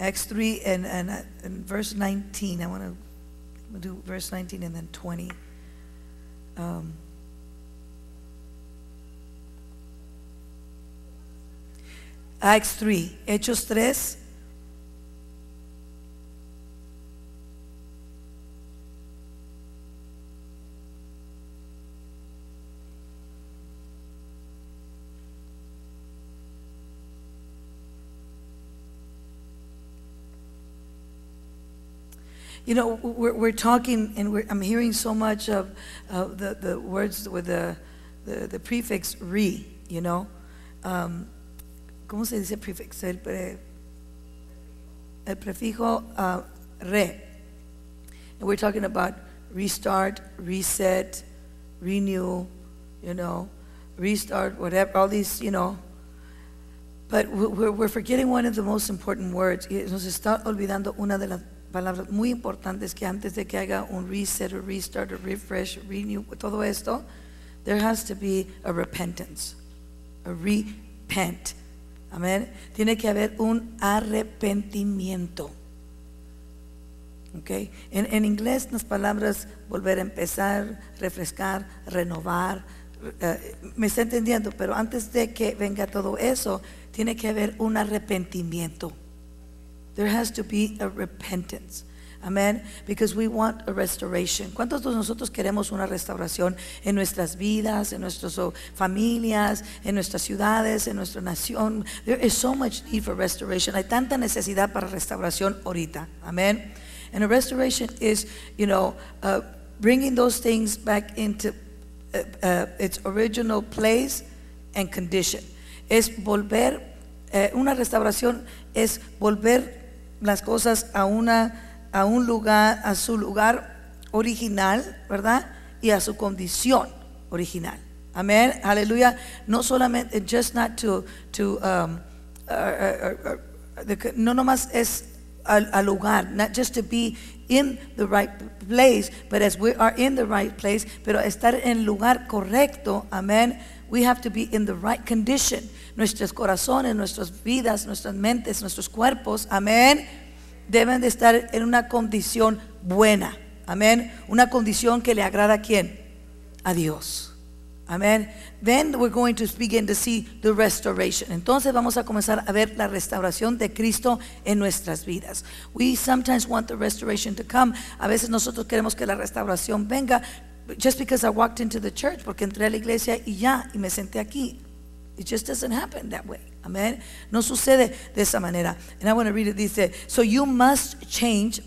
Acts 3 and, and, uh, and verse 19. I want to do verse 19 and then 20. Um, Acts 3, Hechos 3. You know, we're, we're talking and we're, I'm hearing so much of uh, the, the words with the, the, the prefix re, you know. Um, ¿Cómo se dice prefix? El, pre, el prefijo uh, re. And we're talking about restart, reset, renew, you know, restart, whatever, all these, you know. But we're, we're forgetting one of the most important words. Nos está olvidando una de las palabras muy importantes que antes de que haga un reset, a restart, a refresh, renew, todo esto, there has to be a repentance, a repent. Amén. Tiene que haber un arrepentimiento. Okay. En, en inglés las palabras volver a empezar, refrescar, renovar, uh, me está entendiendo, pero antes de que venga todo eso, tiene que haber un arrepentimiento. There has to be a repentance. Amén. Because we want a restoration. ¿Cuántos de nosotros queremos una restauración en nuestras vidas, en nuestras familias, en nuestras ciudades, en nuestra nación? There is so much need for restoration. Hay tanta necesidad para restauración ahorita. Amén. And a restoration is, you know, uh, bringing those things back into uh, uh, its original place and condition. Es volver, eh, una restauración es volver las cosas a, una, a un lugar, a su lugar original, ¿verdad? Y a su condición original. Amén, aleluya. No solamente, just not to, to um, uh, uh, uh, no nomás es al, al, lugar, not just to be in the right place, but as we are in the right place, pero estar en el lugar correcto, amén. We have to be in the right condition nuestros corazones, nuestras vidas, nuestras mentes, nuestros cuerpos, amén, deben de estar en una condición buena, amén, una condición que le agrada a quién? A Dios. Amén. Then we're going to begin to see the restoration. Entonces vamos a comenzar a ver la restauración de Cristo en nuestras vidas. We sometimes want the restoration to come. A veces nosotros queremos que la restauración venga just because I walked into the church, porque entré a la iglesia y ya, y me senté aquí. It just doesn't happen that way. Amen. No sucede de esa manera. And I want to read it. Dice, so you must change.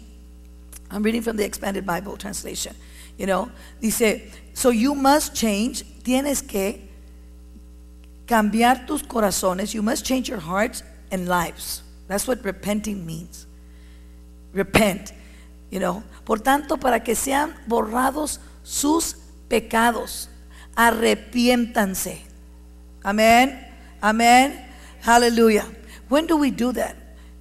I'm reading from the expanded Bible translation. You know, dice, so you must change. Tienes que cambiar tus corazones. You must change your hearts and lives. That's what repenting means. Repent. You know, por tanto, para que sean borrados sus pecados, arrepiéntanse. Amen. Amen. Hallelujah. When do we do that?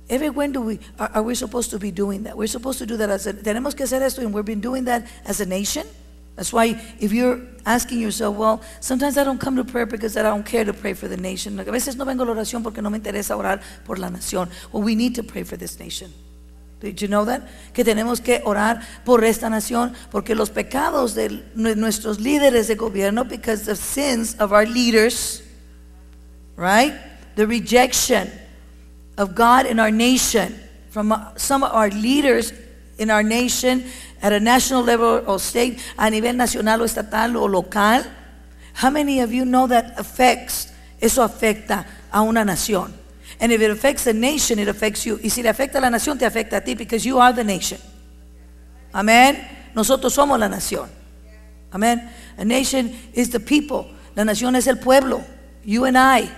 Every when do we are, are, we supposed to be doing that? We're supposed to do that as a tenemos que hacer esto and we've been doing that as a nation. That's why if you're asking yourself, well, sometimes I don't come to prayer because I don't care to pray for the nation. A veces no vengo a la oración porque no me interesa orar por la nación. Well, we need to pray for this nation. Did you know that? Que tenemos que orar por esta nación porque los pecados de nuestros líderes de gobierno, because the sins of our leaders, right? The rejection of God in our nation from some of our leaders in our nation at a national level or state, a nivel nacional o estatal o local. How many of you know that affects, eso afecta a una nación? And if it affects a nation, it affects you. Y si le afecta a la nación, te afecta a ti because you are the nation. Amén. Nosotros somos la nación. Amén. A nation is the people. La nación es el pueblo. You and I.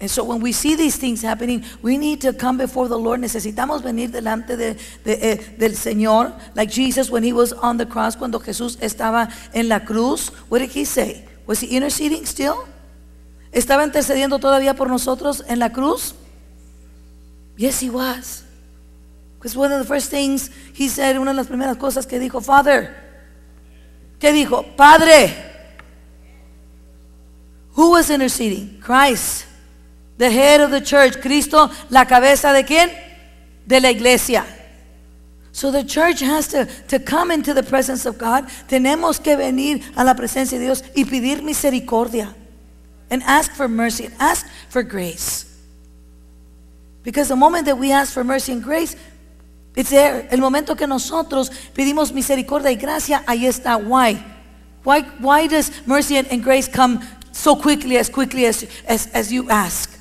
And so when we see these things happening, we need to come before the Lord. Necesitamos venir delante de, de, eh, del Señor, like Jesus when he was on the cross, cuando Jesús estaba en la cruz. What did he say? Was he interceding still? ¿Estaba intercediendo todavía por nosotros en la cruz? Yes, he was. Because one of the first things he said, una de las primeras cosas que dijo, Father, ¿qué dijo? Padre. Who was interceding? Christ. The head of the church. Cristo, la cabeza de quién? de la iglesia. So the church has to, to come into the presence of God. Tenemos que venir a la presencia de Dios y pedir misericordia. And ask for mercy and ask for grace. Because the moment that we ask for mercy and grace, it's there. El momento que nosotros pedimos misericordia y gracia, ahí está. Why? Why, why does mercy and, and grace come so quickly, as quickly as, as, as you ask?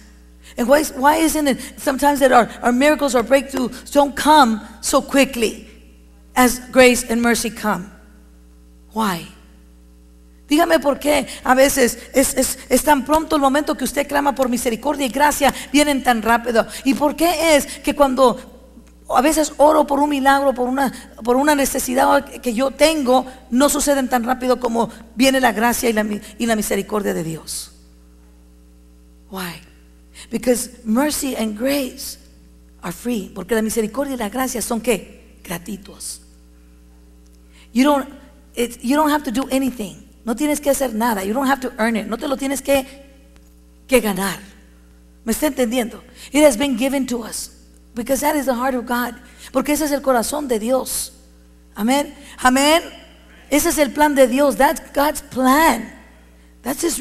And why, why isn't it sometimes that our, our miracles or breakthroughs don't come so quickly as grace and mercy come? Why? Dígame por qué a veces es, tan pronto el momento que usted clama por misericordia y gracia, vienen tan rápido. ¿Y por qué es que cuando a veces oro por un milagro, por una, por una necesidad que yo tengo, no suceden tan rápido como viene la gracia y la, misericordia de Dios? Why? Because mercy and grace are free. Porque la misericordia y la gracia son qué? Gratuitos. You don't, you don't have to do anything. No tienes que hacer nada. You don't have to earn it. No te lo tienes que, que ganar. ¿Me está entendiendo? It has been given to us. Because that is the heart of God. Porque ese es el corazón de Dios. Amén. Amén. Ese es el plan de Dios. That's God's plan. That's his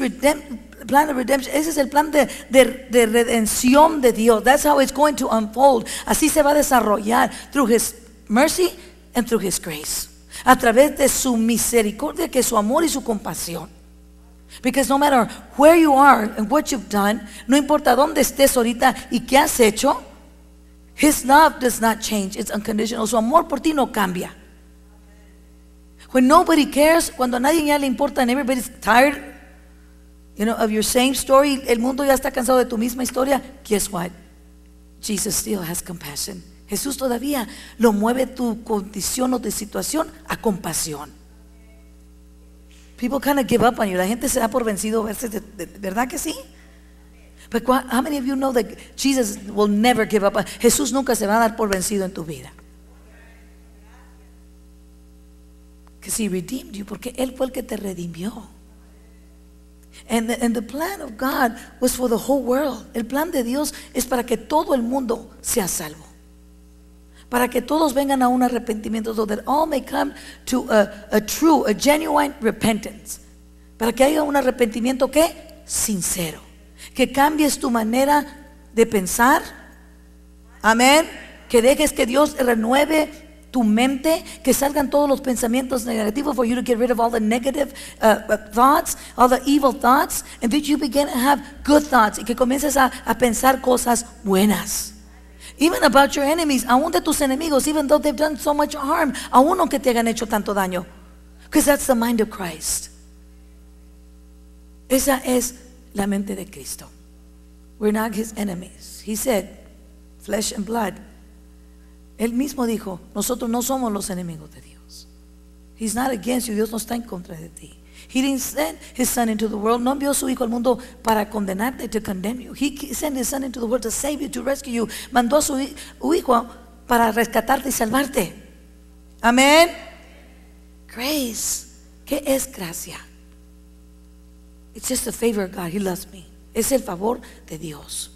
plan of redemption. Ese es el plan de, de- de redención de Dios. That's how it's going to unfold. Así se va a desarrollar through his mercy and through his grace. A través de su misericordia, que su amor y su compasión. Because no matter where you are and what you've done, no importa dónde estés ahorita y qué has hecho, his love does not change. It's unconditional. Su amor por ti no cambia. When nobody cares, cuando a nadie ya le importa and everybody's tired, you know, of your same story, el mundo ya está cansado de tu misma historia, guess what? Jesus still has compassion. Jesús todavía lo mueve tu condición o tu situación a compasión. People kind of give up on you. La gente se da por vencido, a veces, de- de- ¿verdad que sí? But how many of you know that Jesus will never give up? Jesús nunca se va a dar por vencido en tu vida. Because he redeemed you, porque él fue el que te redimió. And and the plan of God was for the whole world. El plan de Dios es para que todo el mundo sea salvo. Para que todos vengan a un arrepentimiento, so that all may come to a, true, a genuine repentance. Para que haya un arrepentimiento que sincero. Que cambies tu manera de pensar. Amén. Que dejes que Dios renueve tu mente, que salgan todos los pensamientos negativos for you to get rid of all the negative uh, uh, thoughts, all the evil thoughts, and that you begin to have good thoughts y que comiences a pensar cosas buenas. Even about your enemies, aún de tus enemigos, even though they've done so much harm, aún aunque te hayan hecho tanto daño. Because that's the mind of Christ. Esa es la mente de Cristo. We're not his enemies. He said, flesh and blood. Él mismo dijo, nosotros no somos los enemigos de Dios. He's not against you. Dios no está en contra de ti. He didn't send his son into the world. No envió su hijo al mundo para condenarte, to condemn you. He sent his son into the world to save you, to rescue you. Mandó a su hi- hijo para rescatarte y salvarte. Amén. Grace. ¿Qué es gracia? It's just a favor of God. He loves me. Es el favor de Dios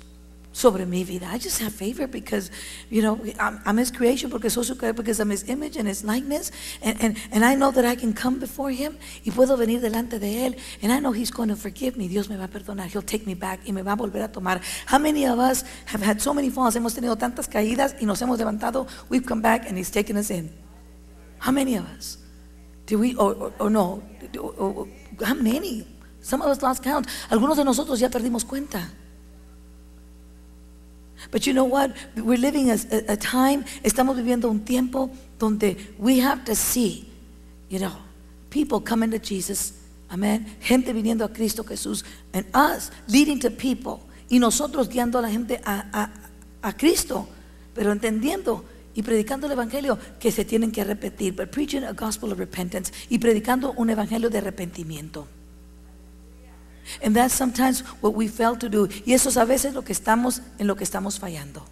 sobre mi vida. I just have favor because, you know, I'm, I'm His creation porque soy su creación, because I'm His image and His likeness. And, and, and I know that I can come before Him y puedo venir delante de Él. And I know He's going to forgive me. Dios me va a perdonar. He'll take me back y me va a volver a tomar. How many of us have had so many falls? Hemos tenido tantas caídas y nos hemos levantado. We've come back and He's taken us in. How many of us? Do we, or, or, or no? How many? Some of us lost count. Algunos de nosotros ya perdimos cuenta. But you know what? We're living a, time, estamos viviendo un tiempo donde we have to see, you know, people coming to Jesus, amen, gente viniendo a Cristo Jesús, and us leading to people, y nosotros guiando a la gente a, a- a Cristo, pero entendiendo y predicando el evangelio que se tienen que repetir, but preaching a gospel of repentance y predicando un evangelio de arrepentimiento. And that's sometimes what we fail to do. Y eso es a veces lo que estamos en lo que estamos fallando.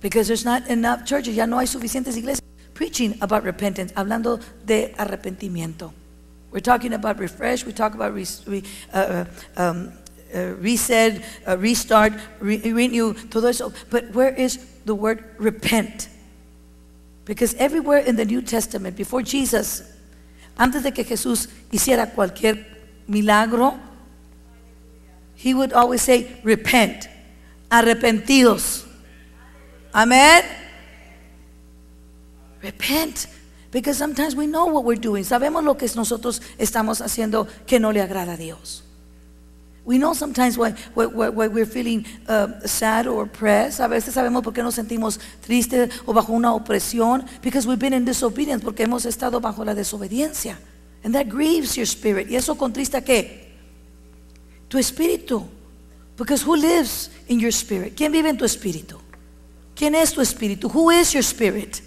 Because there's not enough churches, ya no hay suficientes iglesias preaching about repentance, hablando de arrepentimiento. We're talking about refresh, we talk about re, uh, uh, um, uh, reset, uh, restart, re- renew, todo eso. But where is the word repent? Because everywhere in the New Testament, before Jesus, antes de que Jesús hiciera cualquier milagro, he would always say, repent, arrepentidos. Amen. Repent. Because sometimes we know what we're doing. Sabemos lo que nosotros estamos haciendo que no le agrada a Dios. We know sometimes why, why, we're feeling uh, sad or oppressed. A veces sabemos por qué nos sentimos tristes o bajo una opresión. Because we've been in disobedience. Porque hemos estado bajo la desobediencia. And that grieves your spirit. Y eso contrista qué? Tu espíritu. Because who lives in your spirit? ¿Quién vive en tu espíritu? ¿Quién es tu espíritu? Who is your spirit?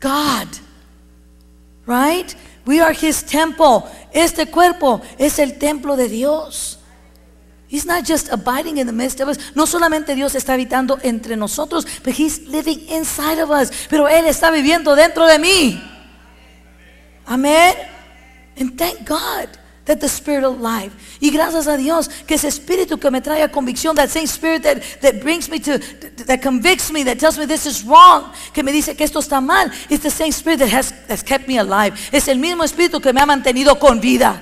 God. Right? We are his temple. Este cuerpo es el templo de Dios. He's not just abiding in the midst of us. No solamente Dios está habitando entre nosotros, but he's living inside of us. Pero él está viviendo dentro de mí. Amén. And thank God that the spirit of life. Y gracias a Dios que ese espíritu que me trae a convicción, that same spirit that, that brings me to, that convicts me, that tells me this is wrong, que me dice que esto está mal, it's the same spirit that has that's kept me alive. Es el mismo espíritu que me ha mantenido con vida.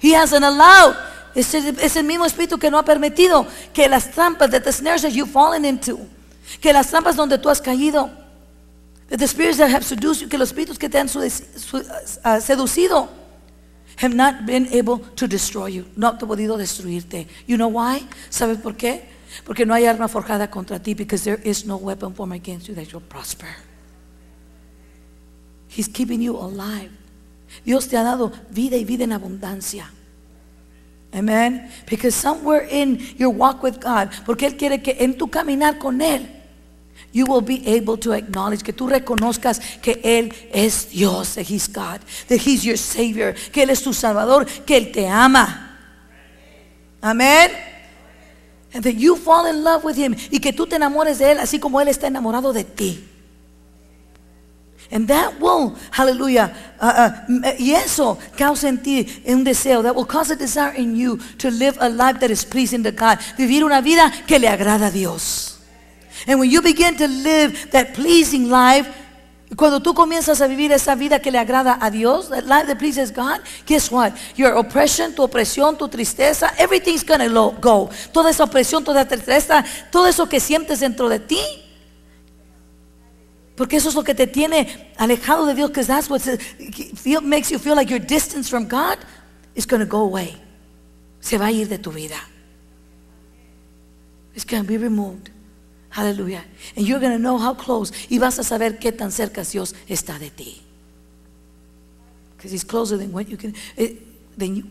He hasn't allowed. Es el, mismo espíritu que no ha permitido que las trampas, that the snares that you've fallen into, que las trampas donde tú has caído, the spirits that have seduced you, que los espíritus que te han uh, seducido, have not been able to destroy you. No han podido destruirte. You know why? ¿Sabes por qué? Porque no hay arma forjada contra ti. Because there is no weapon formed against you that shall prosper. He's keeping you alive. Dios te ha dado vida y vida en abundancia. Amen. Because somewhere in your walk with God, porque Él quiere que en tu caminar con Él, you will be able to acknowledge, que tú reconozcas que Él es Dios, that He's God, that He's your Savior, que Él es tu Salvador, que Él te ama. Amén. And that you fall in love with Him y que tú te enamores de Él así como Él está enamorado de ti. And that will, hallelujah, uh, uh, y eso causa en ti un deseo, that will cause a desire in you to live a life that is pleasing to God, vivir una vida que le agrada a Dios. And when you begin to live that pleasing life, cuando tú comienzas a vivir esa vida que le agrada a Dios, that life that pleases God, guess what? Your oppression, tu opresión, tu tristeza, everything's gonna go. Toda esa opresión, toda tristeza, todo eso que sientes dentro de ti. Porque eso es lo que te tiene alejado de Dios, because that's what feel, makes you feel like your distance from God is going to go away. Se va a ir de tu vida. It's going to be removed. Hallelujah. And you're going to know how close. Y vas a saber qué tan cerca Dios está de ti. Because He's closer than what you can. Eh,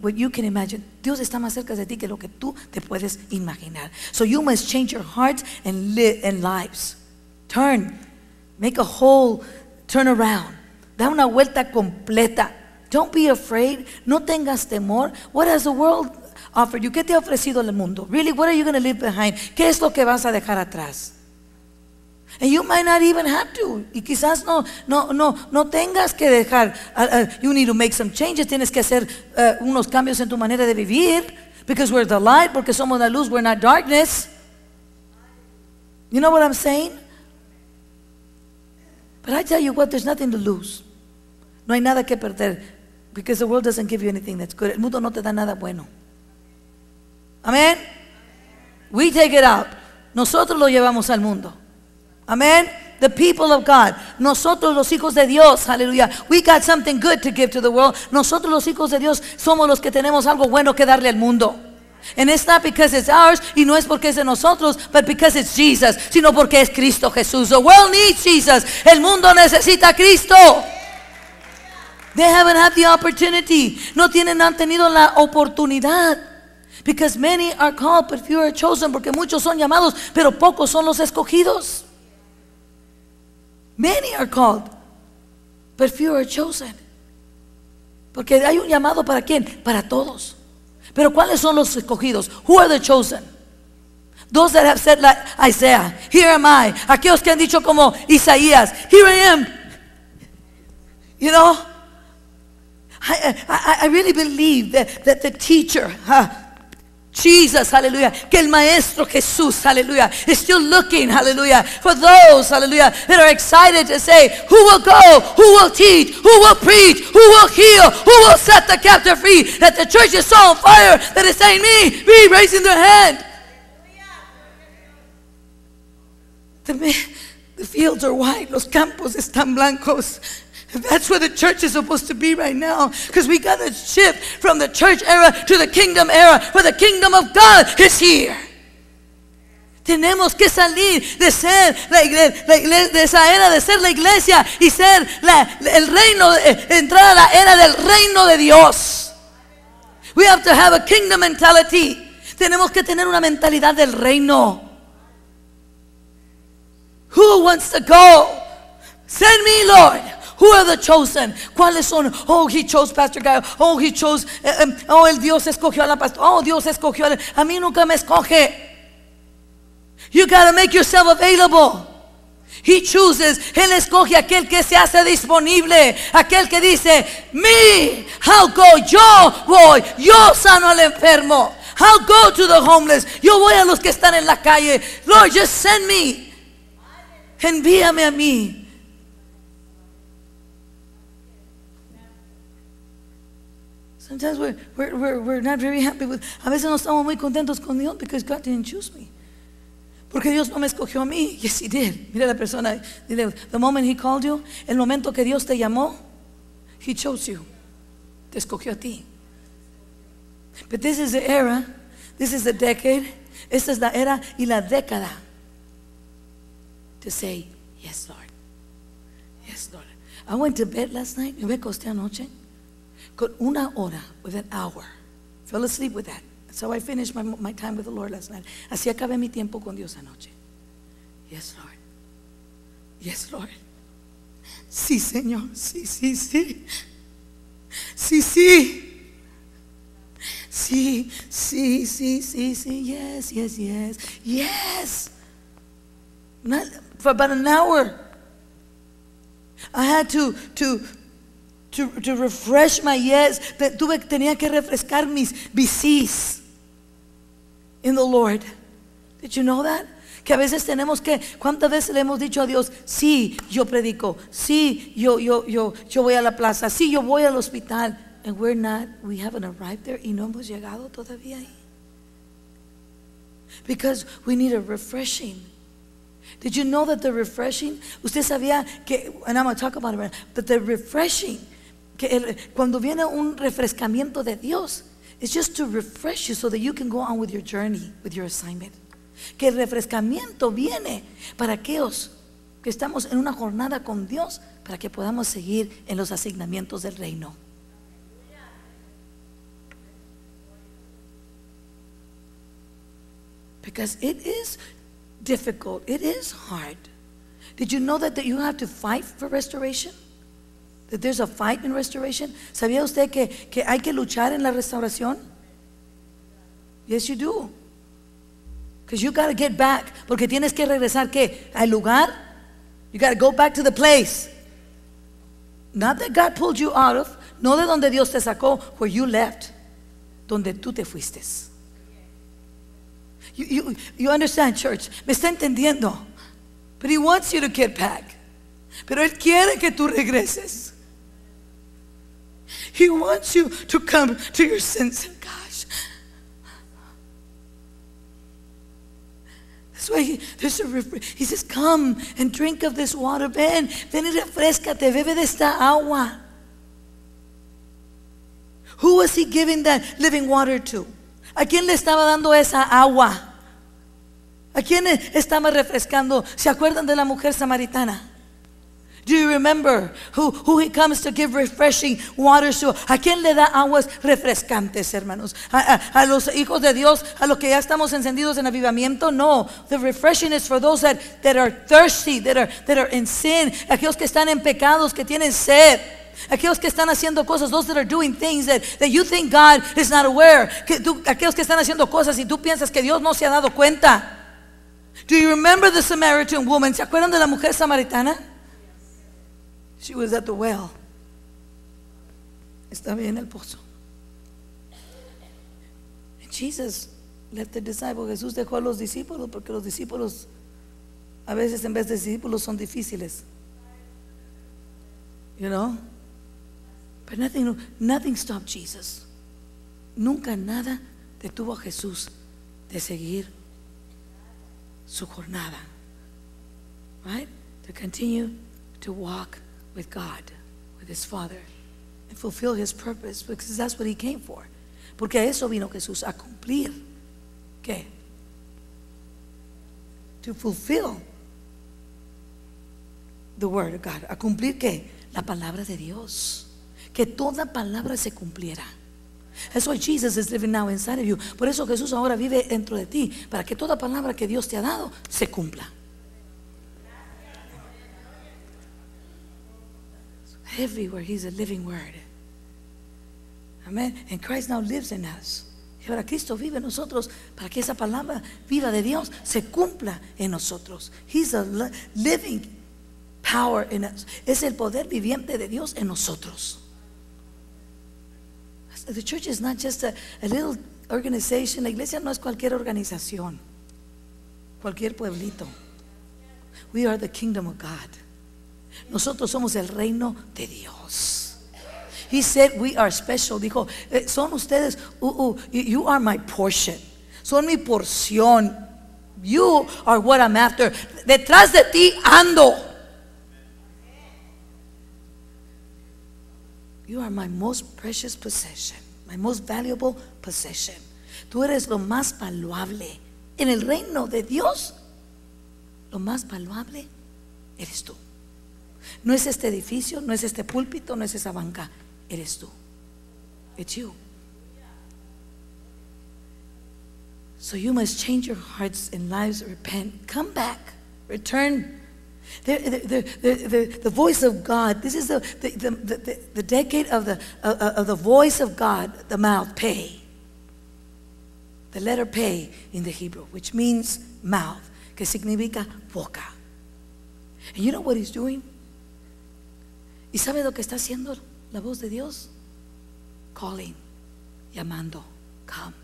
what you can imagine. Dios está más cerca de ti que lo que tú te puedes imaginar. So you must change your heart and and lives. Turn, make a whole turn around. Da una vuelta completa. Don't be afraid. No tengas temor. What has the world offered you? ¿Qué te ha ofrecido el mundo? Really, what are you going to leave behind? ¿Qué es lo que vas a dejar atrás? And you might not even have to. Y quizás no, no, no, no tengas que dejar. Uh, uh, you need to make some changes. Tienes que hacer uh, unos cambios en tu manera de vivir. Because we're the light. Porque somos la luz. We're not darkness. You know what I'm saying? But I tell you what, there's nothing to lose. No hay nada que perder. Because the world doesn't give you anything that's good. El mundo no te da nada bueno. Amén. We take it up. Nosotros lo llevamos al mundo. Amén. The people of God. Nosotros los hijos de Dios. Aleluya. We got something good to give to the world. Nosotros los hijos de Dios somos los que tenemos algo bueno que darle al mundo. And it's not because it's ours y no es porque es de nosotros, but because it's Jesus, sino porque es Cristo Jesús. The world needs Jesus. El mundo necesita a Cristo. They haven't had the opportunity. No tienen, han tenido la oportunidad. Because many are called, but few are chosen. Porque muchos son llamados, pero pocos son los escogidos. Many are called, but few are chosen. Porque hay un llamado para quién? Para todos. Pero ¿cuáles son los escogidos? Who are the chosen? Those that have said like Isaiah, here am I. Aquellos que han dicho como Isaías, here I am. You know, I, I, I really believe that, that the teacher, huh, Jesus, hallelujah. Que el Maestro Jesús, hallelujah, is still looking, hallelujah, for those, hallelujah, that are excited to say, who will go, who will teach, who will preach, who will heal, who will set the captive free. That the church is so on fire that it's saying, me, me, raising their hand. The, the fields are white, los campos están blancos. That's where the church is supposed to be right now. Because we got to shift from the church era to the kingdom era, where the kingdom of God is here. Tenemos que salir de ser la iglesia, de esa era de ser la iglesia y ser la, el reino, eh, entrar a la era del reino de Dios. We have to have a kingdom mentality. Tenemos que tener una mentalidad del reino. Who wants to go? Send me, Lord. Who are the chosen? ¿Cuáles son? Oh, he chose Pastor Guy. Oh, he chose. eh, em, oh, el Dios escogió a la pastora. Oh, Dios escogió a, la- a mí nunca me escoge. You got to make yourself available. He chooses, Él escoge aquel que se hace disponible, aquel que dice, me, I'll go, yo voy, yo sano al enfermo, I'll go to the homeless, yo voy a los que están en la calle, Lord, just send me, envíame a mí. Sometimes we're, we're, we're, we're not very happy with, a veces no estamos muy contentos con Dios because God didn't choose me. Porque Dios no me escogió a mí. Yes, He did. Mira la persona, dile, the moment He called you, el momento que Dios te llamó, He chose you. Te escogió a ti. But this is the era, this is the decade, esta es la era y la década to say, yes, Lord. Yes, Lord. I went to bed last night, me acosté anoche con una hora, with an hour. Fell asleep with that. How I finished my, my time with the Lord last night. Así acabé mi tiempo con Dios anoche. Yes, Lord. Yes, Lord. Sí, Señor. Sí, sí, sí. Sí, sí. Sí, sí, sí, sí, sí. Yes, yes, yes. Yes. Not, for about an hour. I had to, to, to, to refresh my yes. Tuve, tenía que refrescar mis bisís in the Lord. Did you know that? Que a veces tenemos que, ¿cuántas veces le hemos dicho a Dios, sí, yo predico, sí, yo, yo, yo, yo voy a la plaza, sí, yo voy al hospital, and we're not, we haven't arrived there y no hemos llegado todavía ahí. Because we need a refreshing. Did you know that the refreshing, usted sabía que, and I'm going to talk about it, right now, but the refreshing, que el- cuando viene un refrescamiento de Dios, it's just to refresh you so that you can go on with your journey, with your assignment. Que el refrescamiento viene para aquellos que estamos en una jornada con Dios, para que podamos seguir en los asignamientos del reino. Because it is difficult, it is hard. Did you know that, that you have to fight for restoration? There's a fight in restoration? ¿Sabía usted que, que hay que luchar en la restauración? Yes, you do. Because you got to get back. Porque tienes que regresar, ¿qué? Al lugar. You got to go back to the place. Not that God pulled you out of. No de donde Dios te sacó, where you left. Donde tú te fuiste. You, you, you understand, church? Me está entendiendo. But He wants you to get back. Pero Él quiere que tú regreses. He wants you to come to your senses. Gosh. That's why he, there's a he says, Come and drink of this water. Ven, ven y refrescate, bebe de esta agua. Who was he giving that living water to? ¿A quién le estaba dando esa agua? ¿A quién estaba refrescando? ¿Se acuerdan de la mujer samaritana? Do you remember who, who he comes to give refreshing waters to? ¿A quién le da aguas refrescantes, hermanos? ¿A, los hijos de Dios? ¿A los que ya estamos encendidos en avivamiento? No. The refreshing is for those that, that are thirsty, that are, that are in sin. Aquellos que están en pecados, que tienen sed. Aquellos que están haciendo cosas, those that are doing things that, that you think God is not aware. Que aquellos que están haciendo cosas y tú piensas que Dios no se ha dado cuenta. Do you remember the Samaritan woman? ¿Se acuerdan de la mujer samaritana? She was at the well. Estaba en el pozo. And Jesus left the disciples. Jesús dejó a los discípulos porque los discípulos a veces en vez de discípulos son difíciles. You know? But nothing, nothing stopped Jesus. Nunca nada detuvo a Jesús de seguir su jornada. Right? To continue to walk with God, with his Father, and fulfill his purpose because that's what he came for. Porque a eso vino Jesús, a cumplir. ¿Qué? To fulfill the word of God. ¿A cumplir qué? La palabra de Dios. Que toda palabra se cumpliera. That's why Jesus is living now inside of you. Por eso Jesús ahora vive dentro de ti, para que toda palabra que Dios te ha dado se cumpla. Everywhere He's a living word. Amen. And Christ now lives in us. Y ahora Cristo vive en nosotros para que esa palabra viva de Dios se cumpla en nosotros. He's a li- living power in us. Es el poder viviente de Dios en nosotros. The church is not just a, a little organization. La iglesia no es cualquier organización, cualquier pueblito. We are the kingdom of God. Nosotros somos el reino de Dios. He said we are special. Dijo, eh, son ustedes, uh, uh, you- you are my portion. Son mi porción. You are what I'm after. Detrás de ti ando. You are my most precious possession, my most valuable possession. Tú eres lo más valuable en el reino de Dios. Lo más valuable eres tú. No es este edificio, no es este púlpito, no es esa banca, eres tú. It's you. So you must change your hearts and lives, repent, come back, return. The, the, the, the, voice of God, this is the, the, the, the, decade of the, of, of the voice of God, the mouth, pay. The letter pay in the Hebrew, which means mouth, que significa boca. And you know what he's doing? ¿Y sabe lo que está haciendo la voz de Dios? Calling, llamando, come,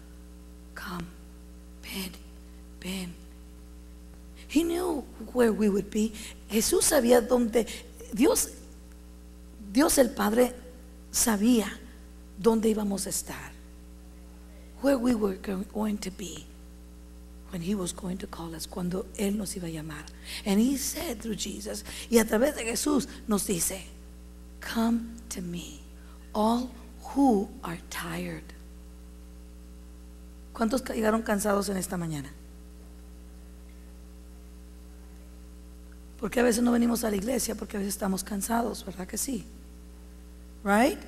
come, ven, ven. He knew where we would be. Jesús sabía dónde, Dios, Dios el Padre sabía dónde íbamos a estar, where we were go- going to be when he was going to call us, cuando él nos iba a llamar. And he said through Jesus, y a través de Jesús nos dice, come to me, all who are tired. ¿Cuántos llegaron cansados en esta mañana? Porque a veces no venimos a la iglesia porque a veces estamos cansados, ¿verdad que sí? Right?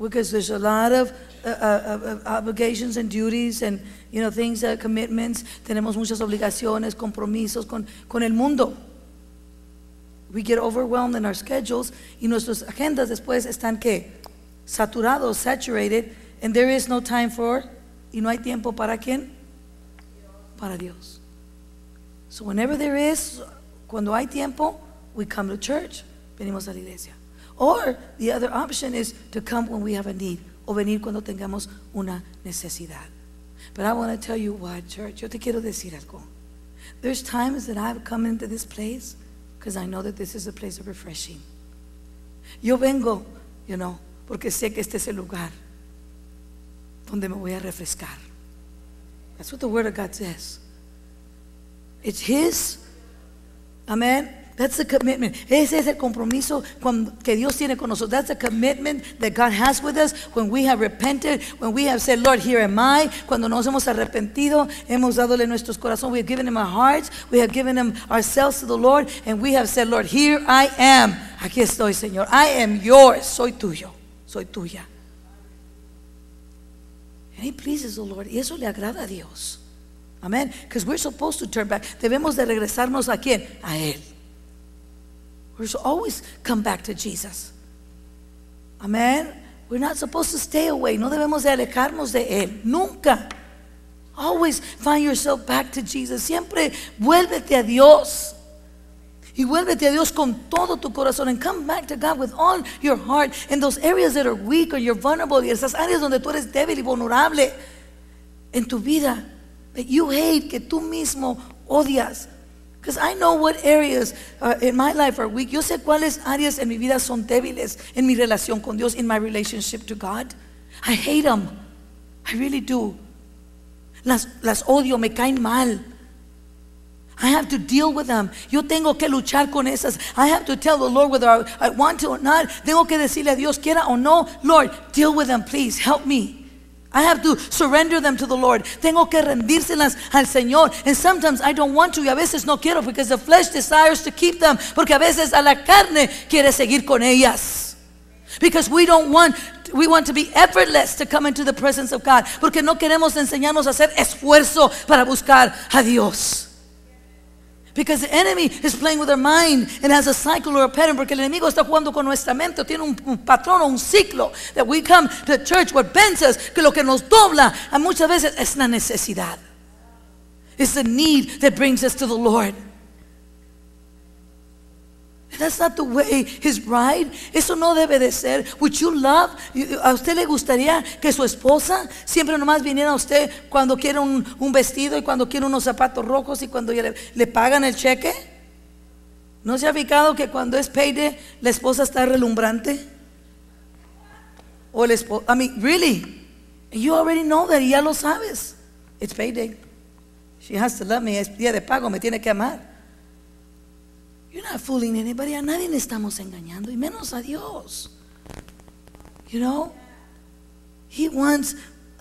Because there's a lot of uh, uh, obligations and duties and you know things, uh, commitments. Tenemos muchas obligaciones, compromisos con, con el mundo. We get overwhelmed in our schedules y nuestras agendas después están que saturados, saturated, and there is no time for y no hay tiempo para quién? Para Dios. So whenever there is, cuando hay tiempo, we come to church, venimos a la iglesia. Or the other option is to come when we have a need, o venir cuando tengamos una necesidad. But I want to tell you what, church, yo te quiero decir algo. There's times that I've come into this place because I know that this is a place of refreshing. Yo vengo, you know, porque sé que este es el lugar donde me voy a refrescar. That's what the Word of God says. It's His. Amen. That's the commitment. Ese es el compromiso que Dios tiene con nosotros. That's the commitment that God has with us when we have repented, when we have said, Lord, here am I. Cuando nos hemos arrepentido, hemos dadole nuestros corazones. We have given Him our hearts. We have given Him ourselves to the Lord. And we have said, Lord, here I am. Aquí estoy, Señor. I am yours. Soy tuyo. Soy tuya. And He pleases the Lord. Y eso le agrada a Dios. Amén. Because we're supposed to turn back. Debemos de regresarnos a quién? A Él. We're to always come back to Jesus. Amén. We're not supposed to stay away. No debemos de alejarnos de Él. Nunca. Always find yourself back to Jesus. Siempre vuélvete a Dios. Y vuélvete a Dios con todo tu corazón. And come back to God with all your heart. In those areas that are weak or you're vulnerable. Y esas áreas donde tú eres débil y vulnerable. en tu vida that you hate, que tú mismo odias. Because I know what areas uh, in my life are weak. Yo sé cuáles áreas en mi vida son débiles en mi relación con Dios, in my relationship to God. I hate them. I really do. Las, las odio, me caen mal. I have to deal with them. Yo tengo que luchar con esas. I have to tell the Lord whether I, I want to or not. Tengo que decirle a Dios, quiera o no, Lord, deal with them, please. Help me. I have to surrender them to the Lord. Tengo que rendírselas al Señor. And sometimes I don't want to y a veces no quiero because the flesh desires to keep them. Porque a veces a la carne quiere seguir con ellas. Because we don't want we want to be effortless to come into the presence of God. Porque no queremos enseñarnos a hacer esfuerzo para buscar a Dios. Because the enemy is playing with our mind and has a cycle or a pattern. Porque el enemigo está jugando con nuestra mente. Tiene un, patrón o un ciclo. That we come to church what bends us. Que lo que nos dobla a muchas veces es la necesidad. It's the need that brings us to the Lord. That's not the way his bride. Eso no debe de ser. Would you love? ¿A usted le gustaría que su esposa siempre nomás viniera a usted cuando quiere un, vestido y cuando quiere unos zapatos rojos y cuando le, pagan el cheque? ¿No se ha fijado que cuando es payday la esposa está relumbrante? O el esposo, I mean, really? You already know that, ya lo sabes. It's payday. She has to love me. Es día de pago, me tiene que amar. You're not fooling anybody. A nadie le estamos engañando, y menos a Dios. You know? He wants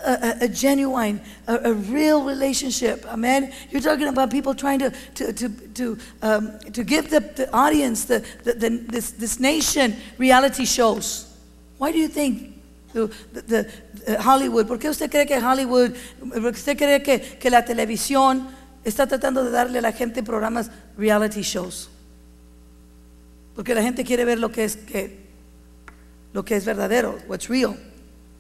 a, a, a genuine, a, a, real relationship. Amen. You're talking about people trying to to to to, um, to give the, the audience, the, the, the, this this nation, reality shows. Why do you think the, the, the Hollywood? ¿Por qué usted cree que Hollywood? ¿Por qué usted cree que que la televisión está tratando de darle a la gente programas reality shows? Porque la gente quiere ver lo que es que lo que es verdadero, what's real.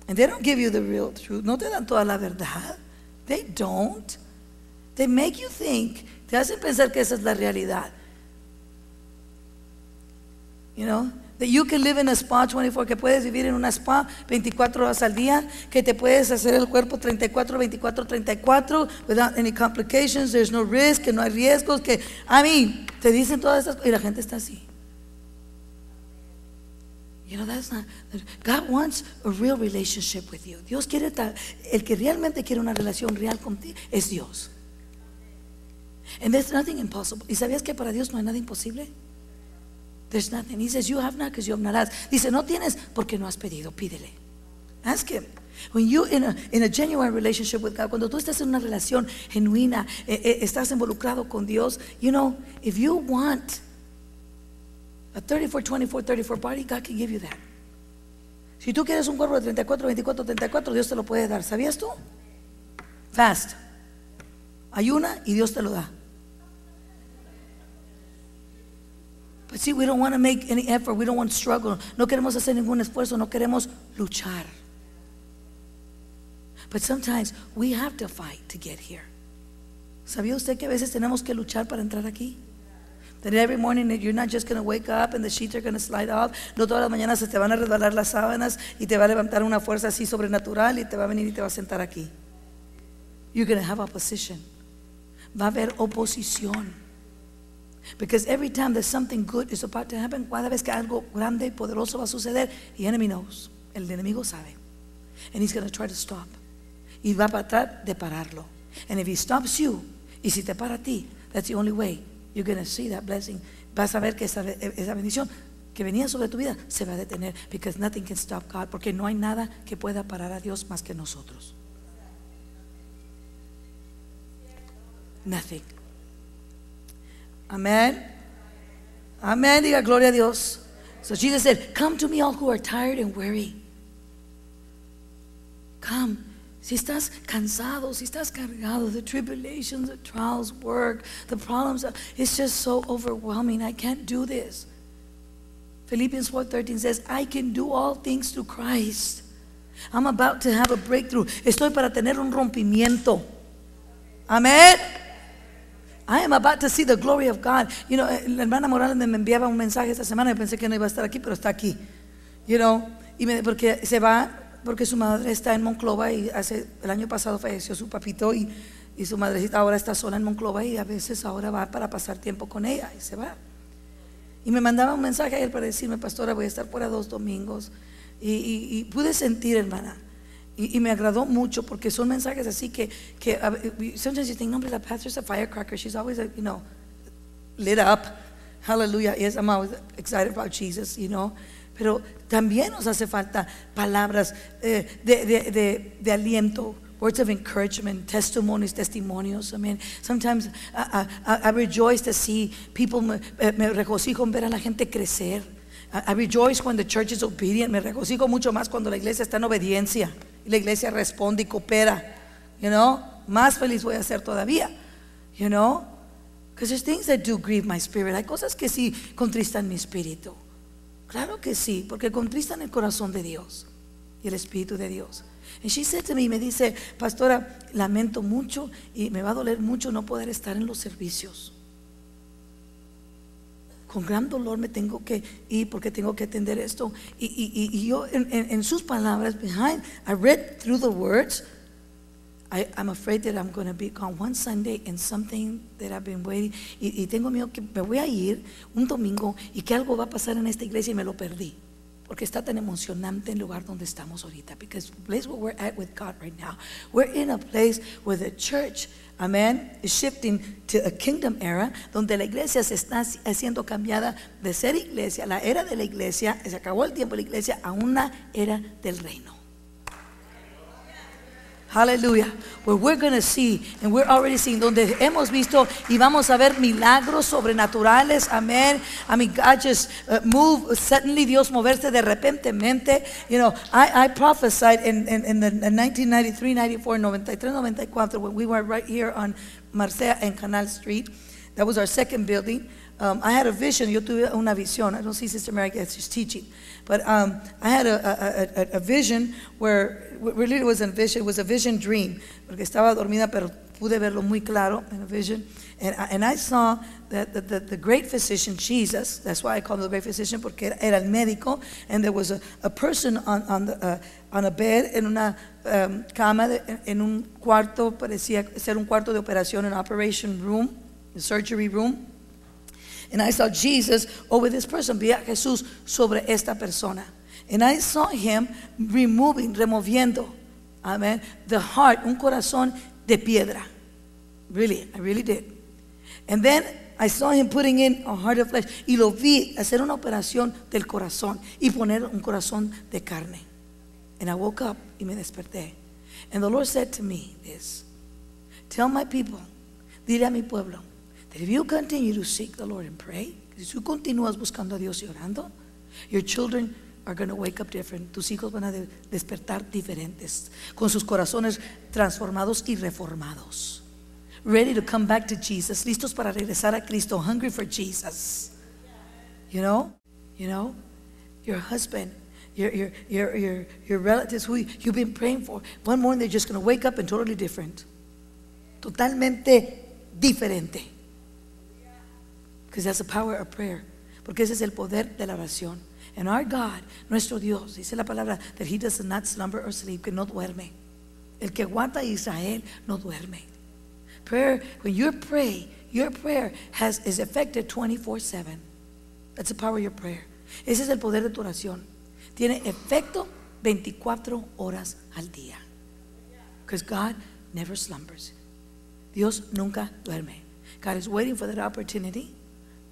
And they don't give you the real truth. No te dan toda la verdad. They don't. They make you think. Te hacen pensar que esa es la realidad. You know, that you can live in a spa 24, que puedes vivir en una spa 24 horas al día, que te puedes hacer el cuerpo 34, 24, 34 without any complications, there's no risk, que no hay riesgos, que a mí te dicen todas esas y la gente está así. You know, that's not, God wants a real relationship with you. Dios quiere tal, el que realmente quiere una relación real contigo es Dios. And there's nothing impossible. ¿Y sabías que para Dios no hay nada imposible? There's nothing. He says, you have not because you have not asked. Dice, no tienes porque no has pedido. Pídele. Ask him. When you in a, in a genuine relationship with God, cuando tú estás en una relación genuina, eh, eh, estás involucrado con Dios, you know, if you want a 34, 24, 34 body, God can give you that. Si tú quieres un cuerpo de 34, 24, 34, Dios te lo puede dar. ¿Sabías tú? Fast. Ayuna y Dios te lo da. But see, we don't want to make any effort. We don't want to struggle. No queremos hacer ningún esfuerzo. No queremos luchar. But sometimes we have to fight to get here. ¿Sabía usted que a veces tenemos que luchar para entrar aquí? That every morning you're not just going to wake up and the sheets are going to slide off. No todas las mañanas se te van a resbalar las sábanas y te va a levantar una fuerza así sobrenatural y te va a venir y te va a sentar aquí. You're going to have opposition. Va a haber oposición. Because every time that something good is about to happen, cada vez que algo grande y poderoso va a suceder, the enemy knows. El enemigo sabe. And he's going to try to stop. Y va a tratar de pararlo. And if he stops you, y si te para a ti, that's the only way you're going to see that blessing. Vas a ver que esa, bendición que venía sobre tu vida se va a detener. Because nothing can stop God. Porque no hay nada que pueda parar a Dios más que nosotros. Nothing. Amén. Amén. Diga gloria a Dios. So Jesus said, Come to me, all who are tired and weary. Come. Si estás cansado, si estás cargado, the tribulations, the trials, work, the problems, it's just so overwhelming. I can't do this. Philippians 4:13 says, I can do all things through Christ. I'm about to have a breakthrough. Estoy para tener un rompimiento. Amen. I am about to see the glory of God. You know, la hermana Morales me enviaba un mensaje esta semana y pensé que no iba a estar aquí, pero está aquí. You know, y me, porque se va porque su madre está en Monclova y hace el año pasado falleció su papito y, y su madrecita ahora está sola en Monclova y a veces ahora va para pasar tiempo con ella y se va. Y me mandaba un mensaje ayer para decirme, pastora, voy a estar fuera dos domingos. Y, y- y pude sentir, hermana. Y, y me agradó mucho porque son mensajes así que, que a ve- sometimes you think, no, but the pastor's a firecracker. She's always, you know, lit up. Hallelujah. Yes, I'm always excited about Jesus, you know. Pero también nos hace falta palabras eh, de, aliento, words of encouragement, testimonies, testimonios. I mean, sometimes I, I, I rejoice to see people, me, eh, me regocijo en ver a la gente crecer. I, rejoice when the church is obedient. Me regocijo mucho más cuando la iglesia está en obediencia la iglesia responde y coopera. You know, más feliz voy a ser todavía. You know, because there's things that do grieve my spirit. Hay cosas que sí contristan mi espíritu. Claro que sí, porque contristan el corazón de Dios y el espíritu de Dios. And she said to me, me dice, pastora, lamento mucho y me va a doler mucho no poder estar en los servicios. Con gran dolor me tengo que ir porque tengo que atender esto. Y, y- y- y yo en sus palabras, behind, I read through the words. I'm afraid that I'm going to be gone one Sunday in something that I've been waiting. Y, y tengo miedo que me voy a ir un domingo y que algo va a pasar en esta iglesia y me lo perdí. Porque está tan emocionante el lugar donde estamos ahorita. Because the place where we're at with God right now, we're in a place where the church, amen, is shifting to a kingdom era, donde la iglesia se está haciendo cambiada de ser iglesia, la era de la iglesia, se acabó el tiempo de la iglesia, a una era del reino. Hallelujah. Where we're going to see, and we're already seeing, donde hemos visto y vamos a ver milagros sobrenaturales. Amén. I mean, God just uh, move, suddenly Dios moverse de repentemente. You know, I, I prophesied in, in, in the in 1993, 94, 93, 94, when we were right here on Marcea and Canal Street. That was our second building. Um, I had a vision. Yo tuve una visión. I don't see Sister Mary she's teaching, but um, I had a, a, a, a vision where really it wasn't a vision. It was a vision dream. Porque estaba dormida, pero pude verlo muy claro in a vision. And I, and I saw that the, the, the great physician Jesus. That's why I call him the great physician porque era, el médico. And there was a, a person on on the, uh, on a bed en una um, cama de, en un cuarto parecía ser un cuarto de operación, an operation room, a surgery room. And I saw Jesus over this person. Vi a sobre esta persona. And I saw him removing, removiendo, amen, the heart, un corazón de piedra. Really, I really did. And then I saw him putting in a heart of flesh. Y lo vi hacer una operación del corazón y poner un corazón de carne. And I woke up y me desperté. And the Lord said to me this, tell my people, dile a mi pueblo, that if you continue to seek the Lord and pray, si tú continúas buscando a Dios y orando, your children are going to wake up different. Tus hijos van a de- despertar diferentes, con sus corazones transformados y reformados. Ready to come back to Jesus, listos para regresar a Cristo, hungry for Jesus. You know, you know, your husband, your your your your, your relatives who you've been praying for. One morning they're just going to wake up and totally different, totalmente diferente. Because that's the power of prayer. Porque ese es el poder de la oración. And our God, nuestro Dios, dice la palabra that He does not slumber or sleep, que no duerme. El que aguanta a Israel no duerme. Prayer, when you pray, your prayer has, is affected 24 7. That's the power of your prayer. Ese es el poder de tu oración. Tiene efecto 24 horas al día. Because God never slumbers. Dios nunca duerme. God is waiting for that opportunity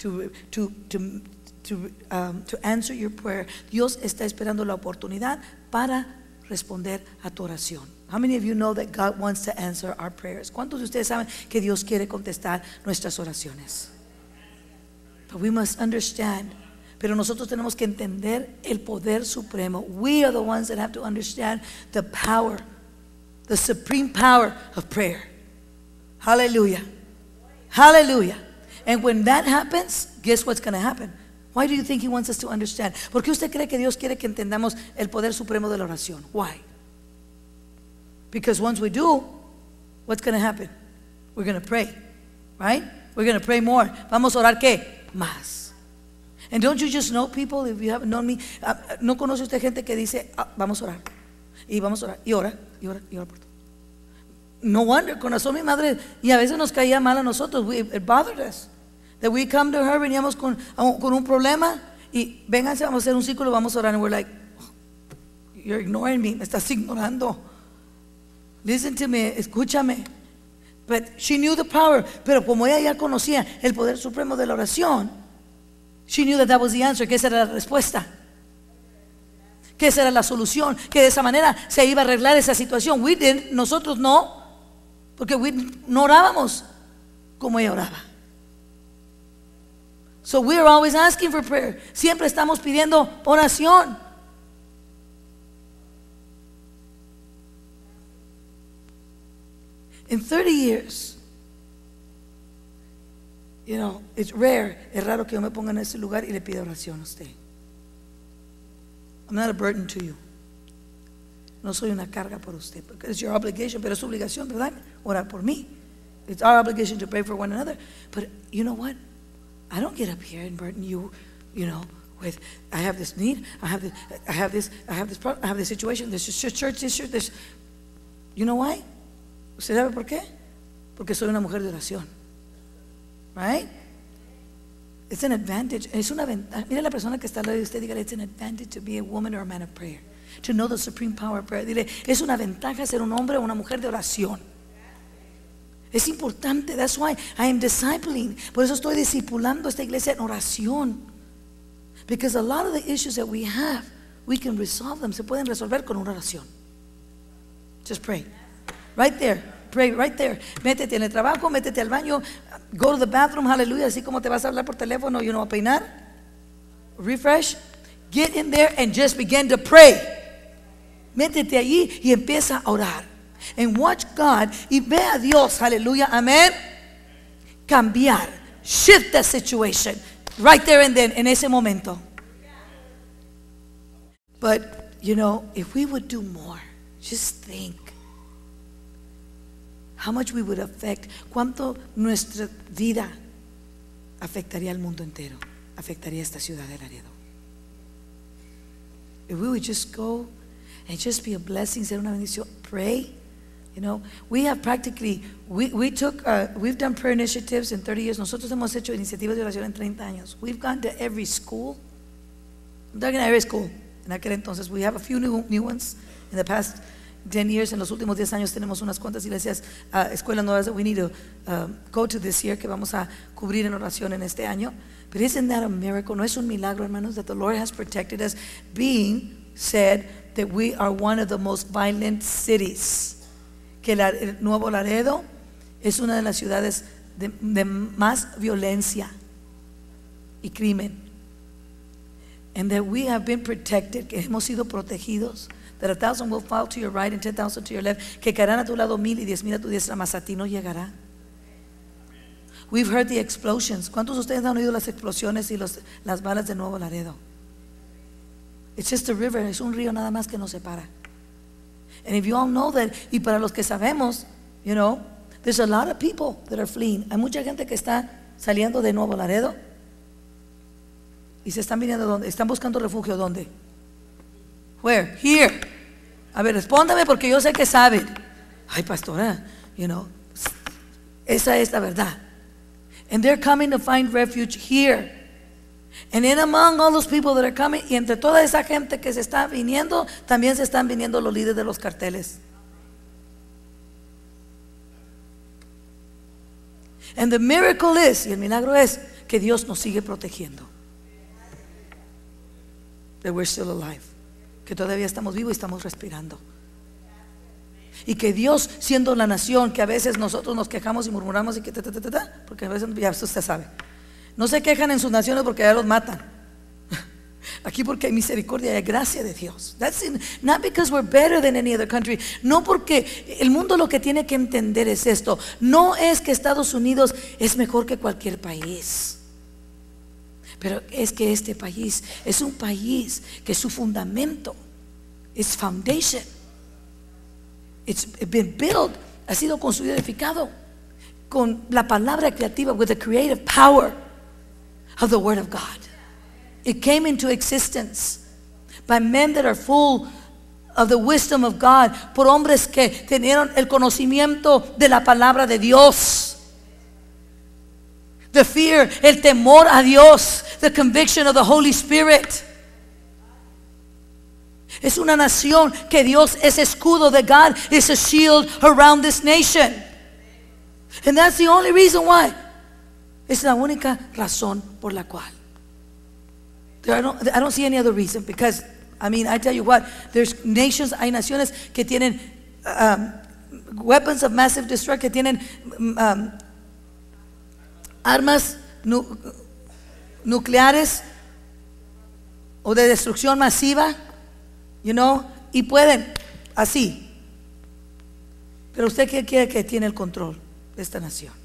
to, to, to, to, um, to answer your prayer. Dios está esperando la oportunidad para responder a tu oración. How many of you know that God wants to answer our prayers? ¿Cuántos de ustedes saben que Dios quiere contestar nuestras oraciones? But we must understand. Pero nosotros tenemos que entender el poder supremo. We are the ones that have to understand the power, the supreme power of prayer. Hallelujah. Hallelujah. And when that happens, guess what's going to happen? Why do you think he wants us to understand? ¿Por qué usted cree que Dios quiere que entendamos el poder supremo de la oración? Why? Because once we do, what's going to happen? We're going to pray, right? We're going to pray more. Vamos a orar qué? Más. And don't you just know people, if you haven't known me, ah, no conoce usted gente que dice, "Ah, vamos a orar. Y vamos a orar, y ora, y ora, y ora por todo. No wonder, conoció mi madre, y a veces nos caía mal a nosotros, we, it bothered us. That we come to her, veníamos con, con un problema, y vénganse, vamos a hacer un círculo, vamos a orar, and we're like, you're ignoring me, me estás ignorando. Listen to me, escúchame. But she knew the power, pero como ella ya conocía el poder supremo de la oración, she knew that that was the answer, que esa era la respuesta. Que esa era la solución, que de esa manera se iba a arreglar esa situación. We didn't, nosotros no, porque we, no orábamos como ella oraba. So we are always asking for prayer. Siempre estamos pidiendo oración. In 30 years, you know, it's rare, es raro que yo me ponga en ese lugar y le pida oración a usted. I'm not a burden to you. No soy una carga por usted, it's your obligation, pero es su obligación, ¿verdad? Orar por mí. It's our obligation to pray for one another. But you know what? I don't get up here and burden you, you know, with I have this need, I have this, I have this, I have this problem, I have this situation, this church issue, this. You know why? ¿Usted sabe por qué? Porque soy una mujer de oración. Right? It's an advantage. Es una ventaja. Mire la persona que está al lado de usted, it's an advantage to be a woman or a man of prayer. To know the supreme power of prayer. Dile, es una ventaja ser un hombre o una mujer de oración. Es importante. That's why I am discipling. Por eso estoy discipulando esta iglesia en oración. Because a lot of the issues that we have, we can resolve them. Se pueden resolver con una oración. Just pray. Right there. Pray right there. Métete en el trabajo, métete al baño. Go to the bathroom, hallelujah. Así como te vas a hablar por teléfono, you know, a peinar. Refresh. Get in there and just begin to pray. Métete allí y empieza a orar. And watch God y ve a Dios, hallelujah, amén. Cambiar. Shift the situation. Right there and then, en ese momento. But, you know, if we would do more, just think how much we would affect, cuánto nuestra vida afectaría al mundo entero, afectaría esta ciudad de Laredo. If we would just go and just be a blessing, ser una bendición, pray. You know, we have practically, we, we took, uh, we've done prayer initiatives in 30 years. Nosotros hemos hecho iniciativas de oración en 30 años. We've gone to every school. I'm talking every school. En aquel entonces, we have a few new, new ones in the past 10 years, en los últimos 10 años tenemos unas cuantas iglesias, uh, escuelas nuevas that we need to um, go to this year, que vamos a cubrir en oración en este año. But isn't that a miracle? No es un milagro, hermanos, that the Lord has protected us, being said that we are one of the most violent cities. Que la, el Nuevo Laredo es una de las ciudades de, de más violencia y crimen. And that we have been protected, que hemos sido protegidos that a thousand will fall to your right and ten thousand to your left, que caerán a tu lado mil y diez mil a tu diestra, mas a ti no llegará. We've heard the explosions. ¿Cuántos de ustedes han oído las explosiones y los, las balas de Nuevo Laredo? It's just a river, es un río nada más que nos separa. And if you all know that, y para los que sabemos, you know, there's a lot of people that are fleeing. Hay mucha gente que está saliendo de Nuevo Laredo y se están viniendo donde, están buscando refugio donde. Where? Here. A ver, respóndame porque yo sé que saben. Ay, pastora, you know, esa es la verdad. And they're coming to find refuge here. And in among all those people that are coming, y entre toda esa gente que se está viniendo, también se están viniendo los líderes de los carteles. And the miracle is, y el milagro es, que Dios nos sigue protegiendo. That we're still alive. Que todavía estamos vivos y estamos respirando. Y que Dios, siendo la nación, que a veces nosotros nos quejamos y murmuramos y que ta, ta, ta, porque a veces ya usted sabe. No se quejan en sus naciones porque ya los matan. Aquí porque hay misericordia y hay gracia de Dios. That's in, not because we're better than any other country. No porque el mundo lo que tiene que entender es esto. No es que Estados Unidos es mejor que cualquier país. Pero es que este país es un país que su fundamento, its foundation, it's been built, ha sido construido, edificado con la palabra creativa, with the creative power of the Word of God. It came into existence by men that are full of the wisdom of God, por hombres que tenieron el conocimiento de la palabra de Dios. The fear, el temor a Dios, the conviction of the Holy Spirit. Es una nación que Dios es escudo de God is a shield around this nation. And that's the only reason why. Es la única razón por la cual. I don't, I don't see any other reason because, I mean, I tell you what, there's nations, hay naciones que tienen um, weapons of massive destruction, que tienen um, armas nu nucleares o de destrucción masiva, you know, y pueden así. Pero usted qué quiere que tiene el control de esta nación?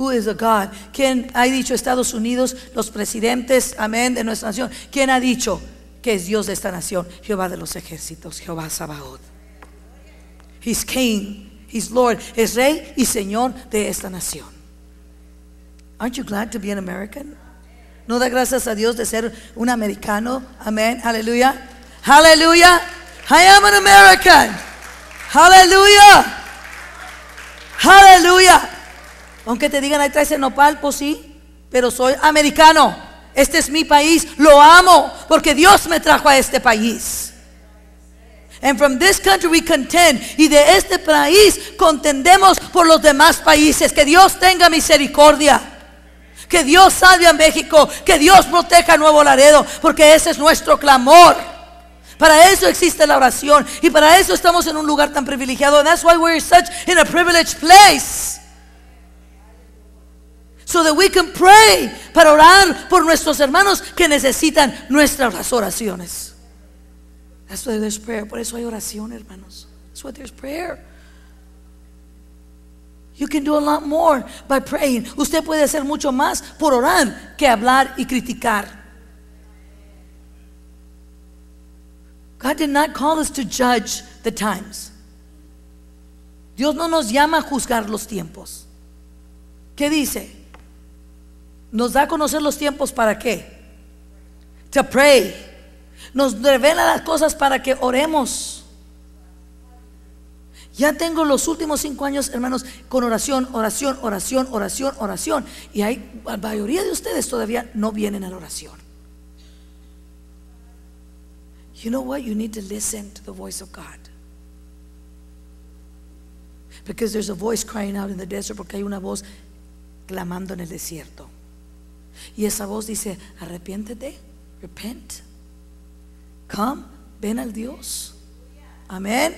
Who is a God? ¿Quién ha dicho Estados Unidos, los presidentes, amén, de nuestra nación? ¿Quién ha dicho que es Dios de esta nación? Jehová de los ejércitos, Jehová Sabaoth. He's king, he's Lord, es rey y señor de esta nación. Aren't you glad to be an American? ¿No da gracias a Dios de ser un americano? Amén, aleluya. Aleluya. I am an American. Aleluya. Aleluya. Aunque te digan ahí traes el nopal, pues sí, pero soy americano. Este es mi país, lo amo porque Dios me trajo a este país. And from this country we contend. Y de este país contendemos por los demás países. Que Dios tenga misericordia. Que Dios salve a México. Que Dios proteja a Nuevo Laredo. Porque ese es nuestro clamor. Para eso existe la oración. Y para eso estamos en un lugar tan privilegiado. That's why we're such in a privileged place. So that we can pray. Para orar por nuestros hermanos que necesitan nuestras oraciones. That's why there's prayer. Por eso hay oración, hermanos. That's why there's prayer. You can do a lot more by praying. Usted puede hacer mucho más por orar que hablar y criticar. God did not call us to judge the times. Dios no nos llama a juzgar los tiempos. ¿Qué dice? Nos da a conocer los tiempos para qué? To pray. Nos revela las cosas para que oremos. Ya tengo los últimos cinco años, hermanos, con oración, oración, oración, oración, oración. Y hay, la mayoría de ustedes todavía no vienen a la oración. You know what? You need to listen to the voice of God. Because there's a voice crying out in the desert, porque hay una voz clamando en el desierto. Y esa voz dice, arrepiéntete, repent. Come, ven al Dios. Amén.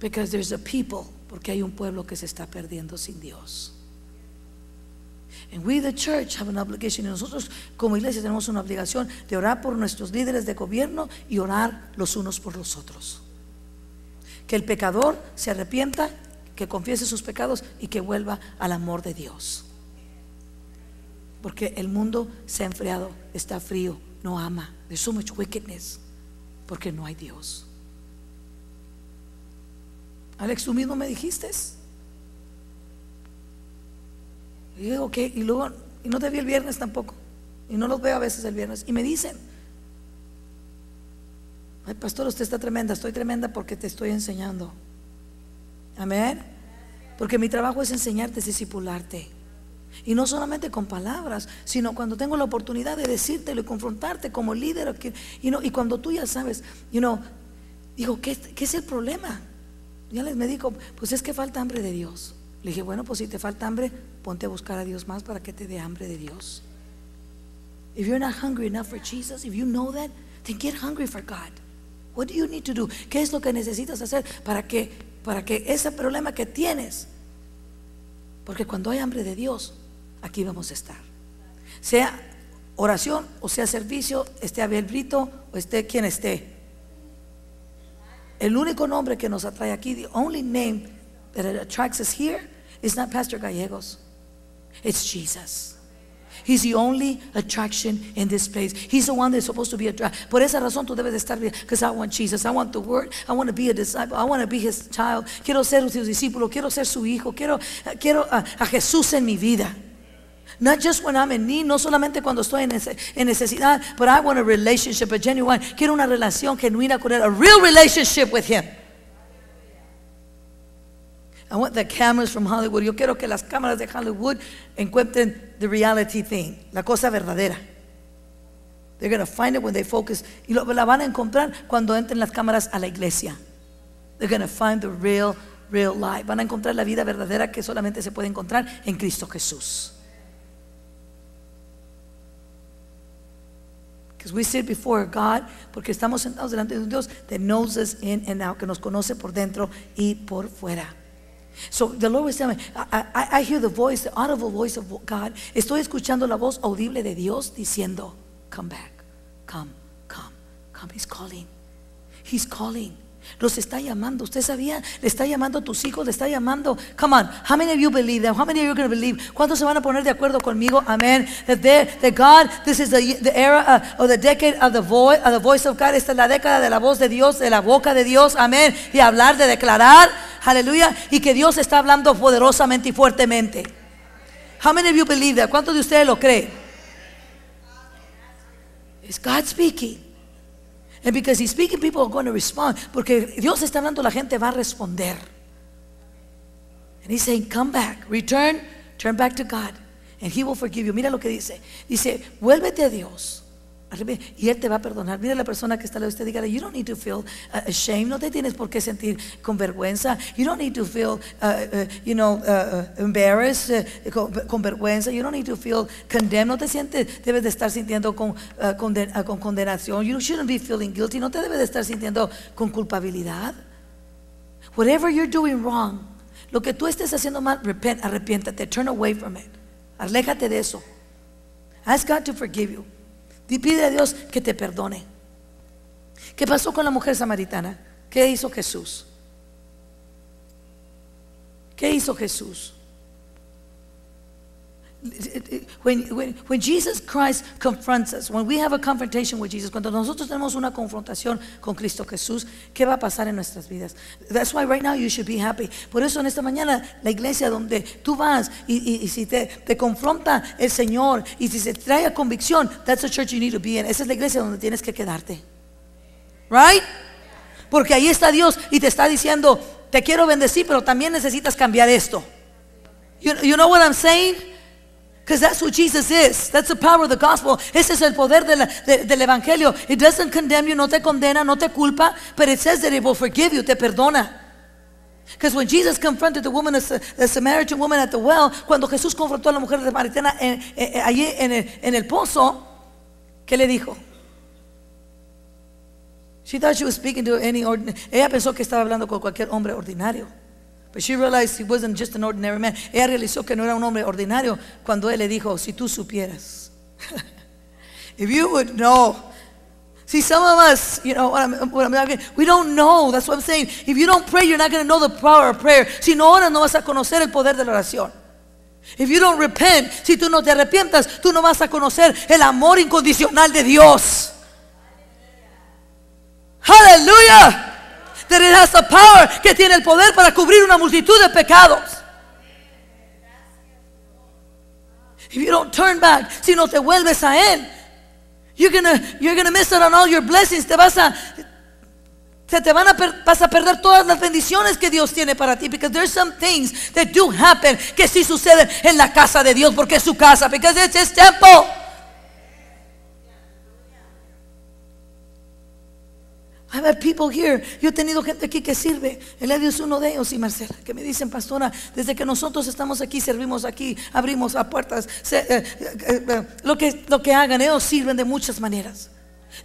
Because there's a people, porque hay un pueblo que se está perdiendo sin Dios. And we, the church, have an obligation. Y nosotros, como iglesia, tenemos una obligación de orar por nuestros líderes de gobierno y orar los unos por los otros. Que el pecador se arrepienta, que confiese sus pecados y que vuelva al amor de Dios. Porque el mundo se ha enfriado, está frío, no ama. There's so much wickedness. Porque no hay Dios. Alex, tú mismo me dijiste. Y digo, ¿qué? Y luego, y no te vi el viernes tampoco. Y no los veo a veces el viernes. Y me dicen, ay, pastor, usted está tremenda. Estoy tremenda porque te estoy enseñando. Amén. Porque mi trabajo es enseñarte, es discipularte. Y no solamente con palabras, sino cuando tengo la oportunidad de decírtelo y confrontarte como líder. Y, y cuando tú ya sabes, you know, digo, ¿qué, ¿qué, es el problema? Ya les me dijo, pues es que falta hambre de Dios. Le dije, bueno, pues si te falta hambre, ponte a buscar a Dios más para que te dé hambre de Dios. If you're not hungry enough for Jesus, if you know that, then get hungry for God. What do you need to do? ¿Qué es lo que necesitas hacer para que, para que ese problema que tienes? Porque cuando hay hambre de Dios, aquí vamos a estar. Sea oración o sea servicio, esté Abel Brito o esté quien esté. El único nombre que nos atrae aquí, the only name that attracts us here is not Pastor Gallegos. It's Jesus. He's the only attraction in this place. He's the one that's supposed to be attracted. Por esa razón tú debes de estar bien. Because I want Jesus. I want the word. I want to be a disciple. I want to be his child. Quiero ser su discípulo. Quiero ser su hijo. Quiero, quiero a Jesús en mi vida. Not just when I'm in need, no solamente cuando estoy en, nece- en necesidad, but I want a relationship, a genuine. Quiero una relación genuina con Él, a real relationship with Him. I want the cameras from Hollywood. Yo quiero que las cámaras de Hollywood encuentren the reality thing, la cosa verdadera. They're going to find it when they focus. Y lo, la van a encontrar cuando entren las cámaras a la iglesia. They're going to find the real, real life. Van a encontrar la vida verdadera que solamente se puede encontrar en Cristo Jesús. Because we sit before God, porque estamos sentados delante de un Dios that knows us in and out, que nos conoce por dentro y por fuera. So the Lord was telling me, I, I, I hear the voice, the audible voice of God. Estoy escuchando la voz audible de Dios diciendo, come back, come, come, come. He's calling. He's calling. Los está llamando. ¿Usted sabía? Le está llamando a tus hijos, le está llamando. Come on. How many of you believe that? How many of you are going to believe? ¿Cuántos se van a poner de acuerdo conmigo? Amén. That, there- that God, this is the, the era uh, or the decade of the, voice, of the voice of God. Esta es la década de la voz de Dios, de la boca de Dios. Amén. De hablar, de declarar. Aleluya. Y que Dios está hablando poderosamente y fuertemente. How many of you believe that? ¿Cuántos de ustedes lo creen? Is God speaking? And because he's speaking, people are going to respond. Porque Dios está hablando, la gente va a responder. And he's saying, come back, return, turn back to God. And he will forgive you. Mira lo que dice. Dice, vuélvete a Dios. Y Él te va a perdonar. Mira la persona que está al lado de dígale, you don't need to feel uh, ashamed. No te tienes por qué sentir con vergüenza. You don't need to feel, uh, uh, you know, uh, uh, embarrassed, con, vergüenza. You don't need to feel condemned. No te sientes, debes de estar sintiendo con, conden- con condenación. You shouldn't be feeling guilty. No te debes de estar sintiendo con culpabilidad. Whatever you're doing wrong, lo que tú estés haciendo mal, repent, arrepiéntate, turn away from it. Aléjate de eso. Ask God to forgive you. Y pide a Dios que te perdone. ¿Qué pasó con la mujer samaritana? ¿Qué hizo Jesús? ¿Qué hizo Jesús? When, when, when Jesus Christ confronts us, when we have a confrontation with Jesus, cuando nosotros tenemos una confrontación con Cristo Jesús, ¿qué va a pasar en nuestras vidas? That's why right now you should be happy. Por eso en esta mañana la iglesia donde tú vas y, y- y si te, te confronta el Señor y si se trae a convicción, that's the church you need to be in. Esa es la iglesia donde tienes que quedarte. Right? Porque ahí está Dios y te está diciendo, te quiero bendecir, pero también necesitas cambiar esto. You, you know what I'm saying? Because that's what Jesus is. That's the power of the gospel. Ese es el poder del evangelio. It doesn't condemn you, no te condena, no te culpa, but it says that it will forgive you, te perdona. Because when Jesus confronted the woman, the Samaritan woman at the well, cuando Jesús confrontó a la mujer samaritana allí en el, en el pozo, ¿qué le dijo? She thought she was speaking to any ordinary. Ella pensó que estaba hablando con cualquier hombre ordinario. But she realized he wasn't just an ordinary man. Ella realizó que no era un hombre ordinario cuando él le dijo, si tú supieras. if you would know. See, some of us, you know, what I'm, what I'm- we don't know. That's what I'm saying. If you don't pray, you're not going to know the power of prayer. Si no oras, no vas a conocer el poder de la oración. If you don't repent, si tú no te arrepientas, tú no vas a conocer el amor incondicional de Dios. Aleluya. That it has the power que tiene el poder para cubrir una multitud de pecados. If you don't turn back, si no te vuelves a él, you're gonna you're gonna miss out on all your blessings. Te vas a se te van a per- vas a perder todas las bendiciones que Dios tiene para ti because there's some things that do happen que sí suceden en la casa de Dios porque es su casa because it's his temple. I've had people here. Yo he tenido gente aquí que sirve. Eladio es uno de ellos y Marcela, que me dicen, pastora, desde que nosotros estamos aquí, servimos aquí, abrimos a puertas, eh, eh, eh, lo, que, lo que hagan, ellos sirven de muchas maneras.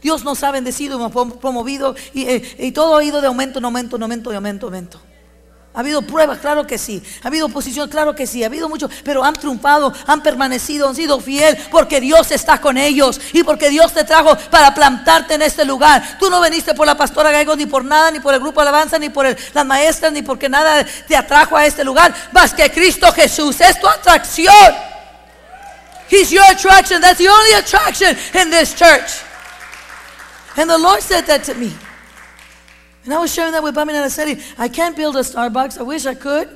Dios nos ha bendecido, nos ha prom- promovido y, todo ha ido de aumento en aumento, en aumento, en aumento, en aumento. Ha habido pruebas, claro que sí. Ha habido oposición, claro que sí. Ha habido mucho, pero han triunfado, han permanecido, han sido fiel porque Dios está con ellos y porque Dios te trajo para plantarte en este lugar. Tú no viniste por la pastora Gaigo ni por nada, ni por el grupo Alabanza, ni por las maestras, ni porque nada te atrajo a este lugar, más que Cristo Jesús. Es tu atracción. He's your attraction. That's the only attraction in this church. And the Lord said that to me. And I was sharing that with Bami and I said, I can't build a Starbucks. I wish I could.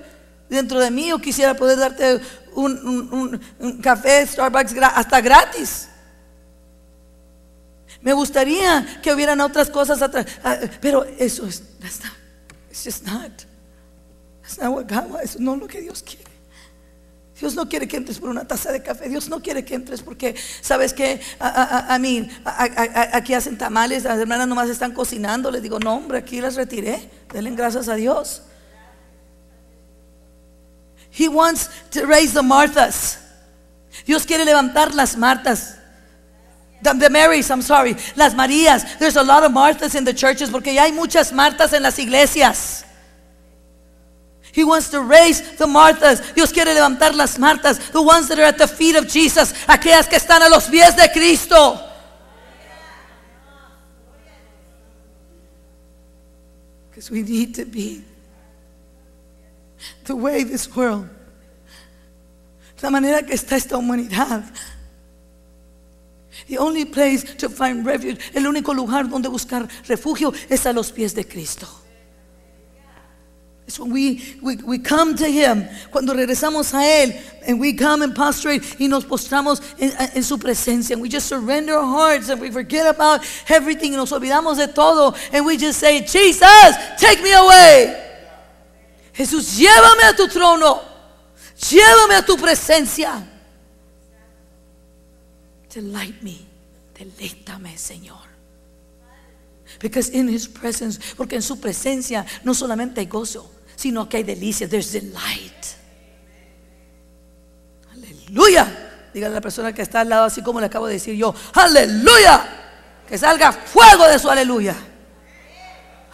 dentro de mí yo quisiera poder darte un, un- un- un café Starbucks hasta gratis. Me gustaría que hubieran otras cosas atrás, ah, pero eso es, that's not, it's just not. That's not what God wants. No es lo que Dios quiere. Dios no quiere que entres por una taza de café. Dios no quiere que entres porque, ¿sabes qué? A, a- a- mí, aquí hacen tamales, las hermanas nomás están cocinando. Les digo, no, hombre, aquí las retiré. Denle gracias a Dios. He wants to raise the Marthas. Dios quiere levantar las Martas. The, the Marys, I'm sorry. Las Marías. There's a lot of Marthas in the churches porque ya hay muchas Martas en las iglesias. He wants to raise the Marthas. Dios quiere levantar las Martas, the ones that are at the feet of Jesus, aquellas que están a los pies de Cristo. Because we need to be the way this world, la manera que está esta humanidad. The only place to find refuge, el único lugar donde buscar refugio es a los pies de Cristo. It's when we, we, we come to Him, cuando regresamos a Él, and we come and prostrate y nos postramos en, en su presencia, and we just surrender our hearts and we forget about everything y nos olvidamos de todo, and we just say, Jesus, take me away. Jesús, llévame a tu trono, llévame a tu presencia. Delight me, deleítame, Señor. Because in his presence, porque en su presencia no solamente hay gozo, sino que hay delicia, there's delight. Aleluya. Dígale a la persona que está al lado, así como le acabo de decir yo, aleluya. Que salga fuego de su aleluya.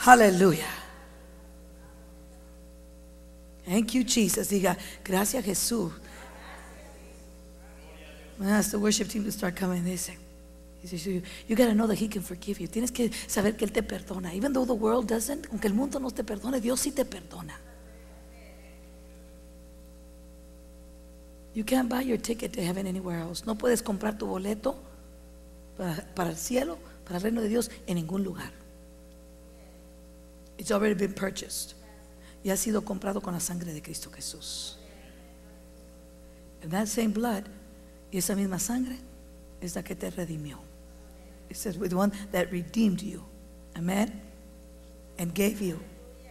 Aleluya. Thank you, Jesus. Diga, gracias Jesús. I'm ask the worship team to start coming. He says, you, you got to know that He can forgive you. Tienes que saber que Él te perdona. Even though the world doesn't, aunque el mundo no te perdone, Dios sí te perdona. You can't buy your ticket to heaven anywhere else. No puedes comprar tu boleto para, para el cielo, para el reino de Dios, en ningún lugar. It's already been purchased. Y ha sido comprado con la sangre de Cristo Jesús. And that same blood y esa misma sangre es la que te redimió. It says, with one that redeemed you. Amen. And gave you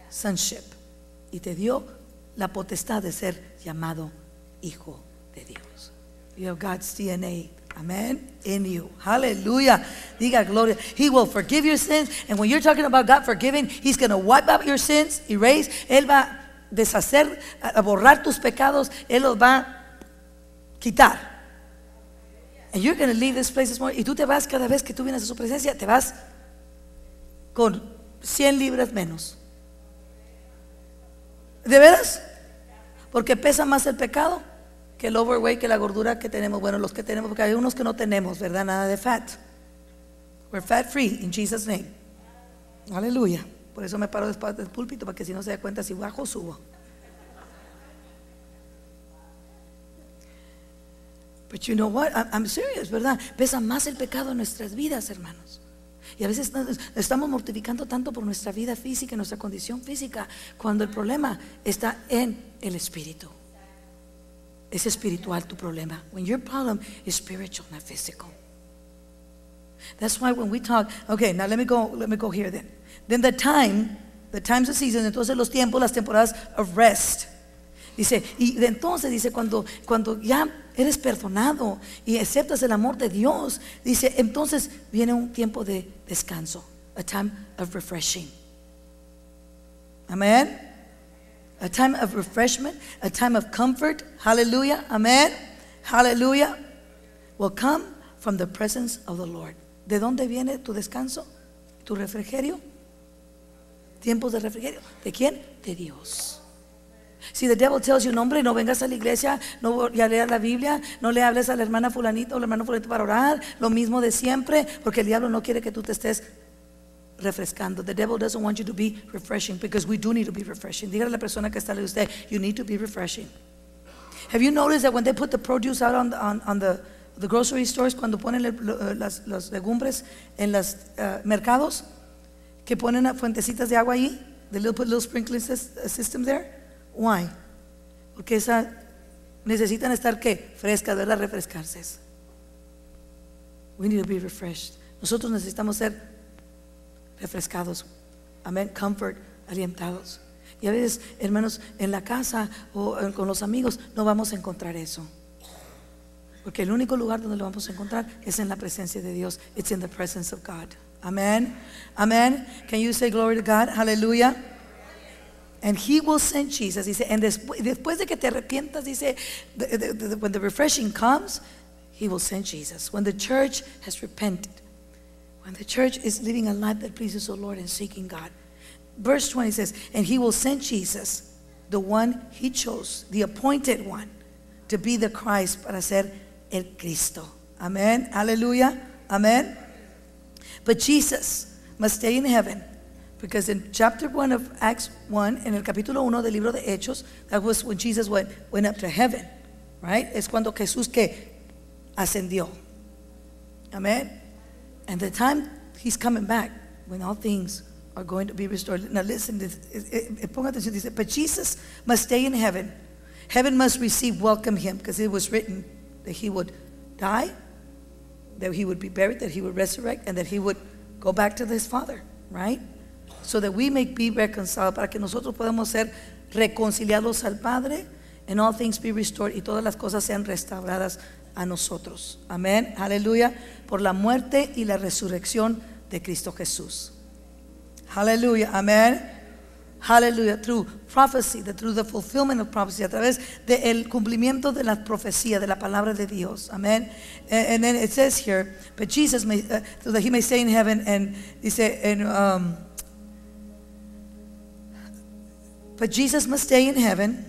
sonship. Y te dio la potestad de ser llamado hijo de Dios. You have God's DNA. Amen. In you. Hallelujah. Diga gloria. He will forgive your sins. And when you're talking about God forgiving, He's going to wipe out your sins, erase. Él va a deshacer, a borrar tus pecados. Él los va a quitar. And you're going to leave this place this morning. Y tú te vas cada vez que tú vienes a su presencia, te vas con 100 libras menos. ¿De veras? Porque pesa más el pecado que el overweight, que la gordura que tenemos. Bueno, los que tenemos, porque hay unos que no tenemos, ¿verdad? Nada de fat. We're fat free in Jesus' name. Aleluya. Por eso me paro después del púlpito, para que si no se da cuenta si bajo subo. But you know what? I'm- serious, ¿verdad? Pesa más el pecado en nuestras vidas, hermanos. Y a veces estamos mortificando tanto por nuestra vida física, nuestra condición física, cuando el problema está en el espíritu. Es espiritual tu problema. When your problem is spiritual, not physical. That's why when we talk, okay, now let me go, let me go here then. Then the time, the times of seasons, entonces los tiempos, las temporadas of rest. Dice, y de entonces dice, cuando, cuando ya eres perdonado y aceptas el amor de Dios, dice, entonces viene un tiempo de descanso, a time of refreshing. Amen. A time of refreshment, a time of comfort. Hallelujah. Amen. Hallelujah. Will come from the presence of the Lord. ¿De dónde viene tu descanso? ¿Tu refrigerio? Tiempos de refrigerio. ¿De quién? De Dios. Si the devil tells you, no hombre, no vengas a la iglesia, no ya leas la Biblia, no le hables a la hermana fulanita o al hermano fulanito para orar, lo mismo de siempre, porque el diablo no quiere que tú te estés refrescando. The devil doesn't want you to be refreshing because we do need to be refreshing. Dígale a la persona que está de usted, you need to be refreshing. Have you noticed that when they put the produce out on the, on, the, grocery stores, cuando ponen le- eh, las, las legumbres en los mercados, que ponen fuentecitas de agua ahí, the little, put little sprinkling sys- uh, system there? Why? Porque esa necesitan estar qué? Frescas, ¿verdad? Refrescarse. We need to be refreshed. Nosotros necesitamos ser refrescados. Amén. Comfort, alientados. Y a veces, hermanos, en la casa o con los amigos no vamos a encontrar eso. Porque el único lugar donde lo vamos a encontrar es en la presencia de Dios. It's in the presence of God. Amen. Amen. Can you say glory to God? Hallelujah. And he will send Jesus. Dice, and después, de que te arrepientas, dice, the, the, the, when the refreshing comes, he will send Jesus. When the church has repented, when the church is living a life that pleases the Lord and seeking God. Verse 20 says, and he will send Jesus, the one he chose, the appointed one, to be the Christ para ser el Cristo. Amen. Hallelujah. Amen. But Jesus must stay in heaven because in chapter 1 of Acts 1, en el capítulo 1 del libro de Hechos, that was when Jesus went, went up to heaven, right? Es cuando Jesús que ascendió. Amen. And the time he's coming back, when all things are going to be restored. Now listen, this, eh, eh, eh, ponga atención, dice, but Jesus must stay in heaven. Heaven must receive, welcome him, because it was written that he would die, that he would be buried, that he would resurrect, and that he would go back to his Father, right? So that we may be reconciled, para que nosotros podamos ser reconciliados al Padre, and all things be restored, y todas las cosas sean restauradas a nosotros. Amén, aleluya, por la muerte y la resurrección de Cristo Jesús. Hallelujah. Amen. Hallelujah. Through prophecy, the, through the fulfillment of prophecy, a través del cumplimiento de la profecía, de la palabra de Dios. Amen. And, and then it says here, but Jesus may, uh, so that he may stay in heaven, and dice, and, um, but Jesus must stay in heaven.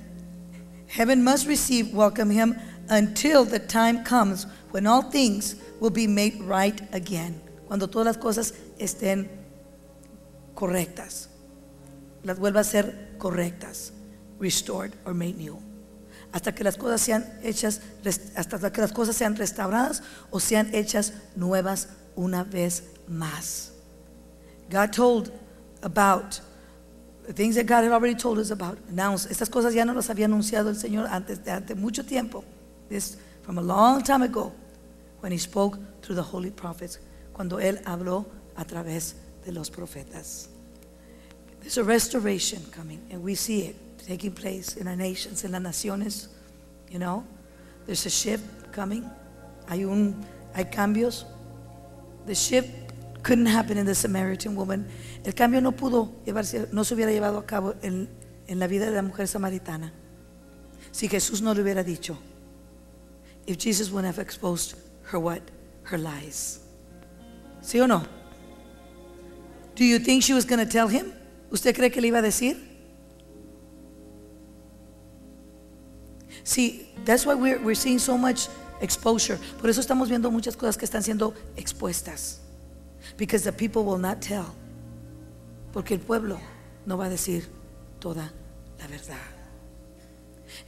Heaven must receive, welcome him until the time comes when all things will be made right again. Cuando todas las cosas estén correctas. Las vuelva a ser correctas. Restored or made new. Hasta que las cosas sean hechas, hasta que las cosas sean restauradas o sean hechas nuevas una vez más. God told about the things that God had already told us about. Announced. Estas cosas ya no las había anunciado el Señor antes de hace mucho tiempo. This from a long time ago when he spoke through the holy prophets. Cuando él habló a través de los profetas. There's a restoration coming, and we see it taking place in our nations, en las naciones. You know, there's a shift coming. Hay un, hay cambios. The shift couldn't happen in the Samaritan woman. El cambio no pudo llevarse, no se hubiera llevado a cabo en, en la vida de la mujer samaritana. Si Jesús no le hubiera dicho, if Jesus wouldn't have exposed her what? Her lies. ¿Sí o no? Do you think she was going to tell him? ¿Usted cree que le iba a decir? See, that's why we're, we're seeing so much exposure. Por eso estamos viendo muchas cosas que están siendo expuestas. Because the people will not tell. Porque el pueblo no va a decir toda la verdad.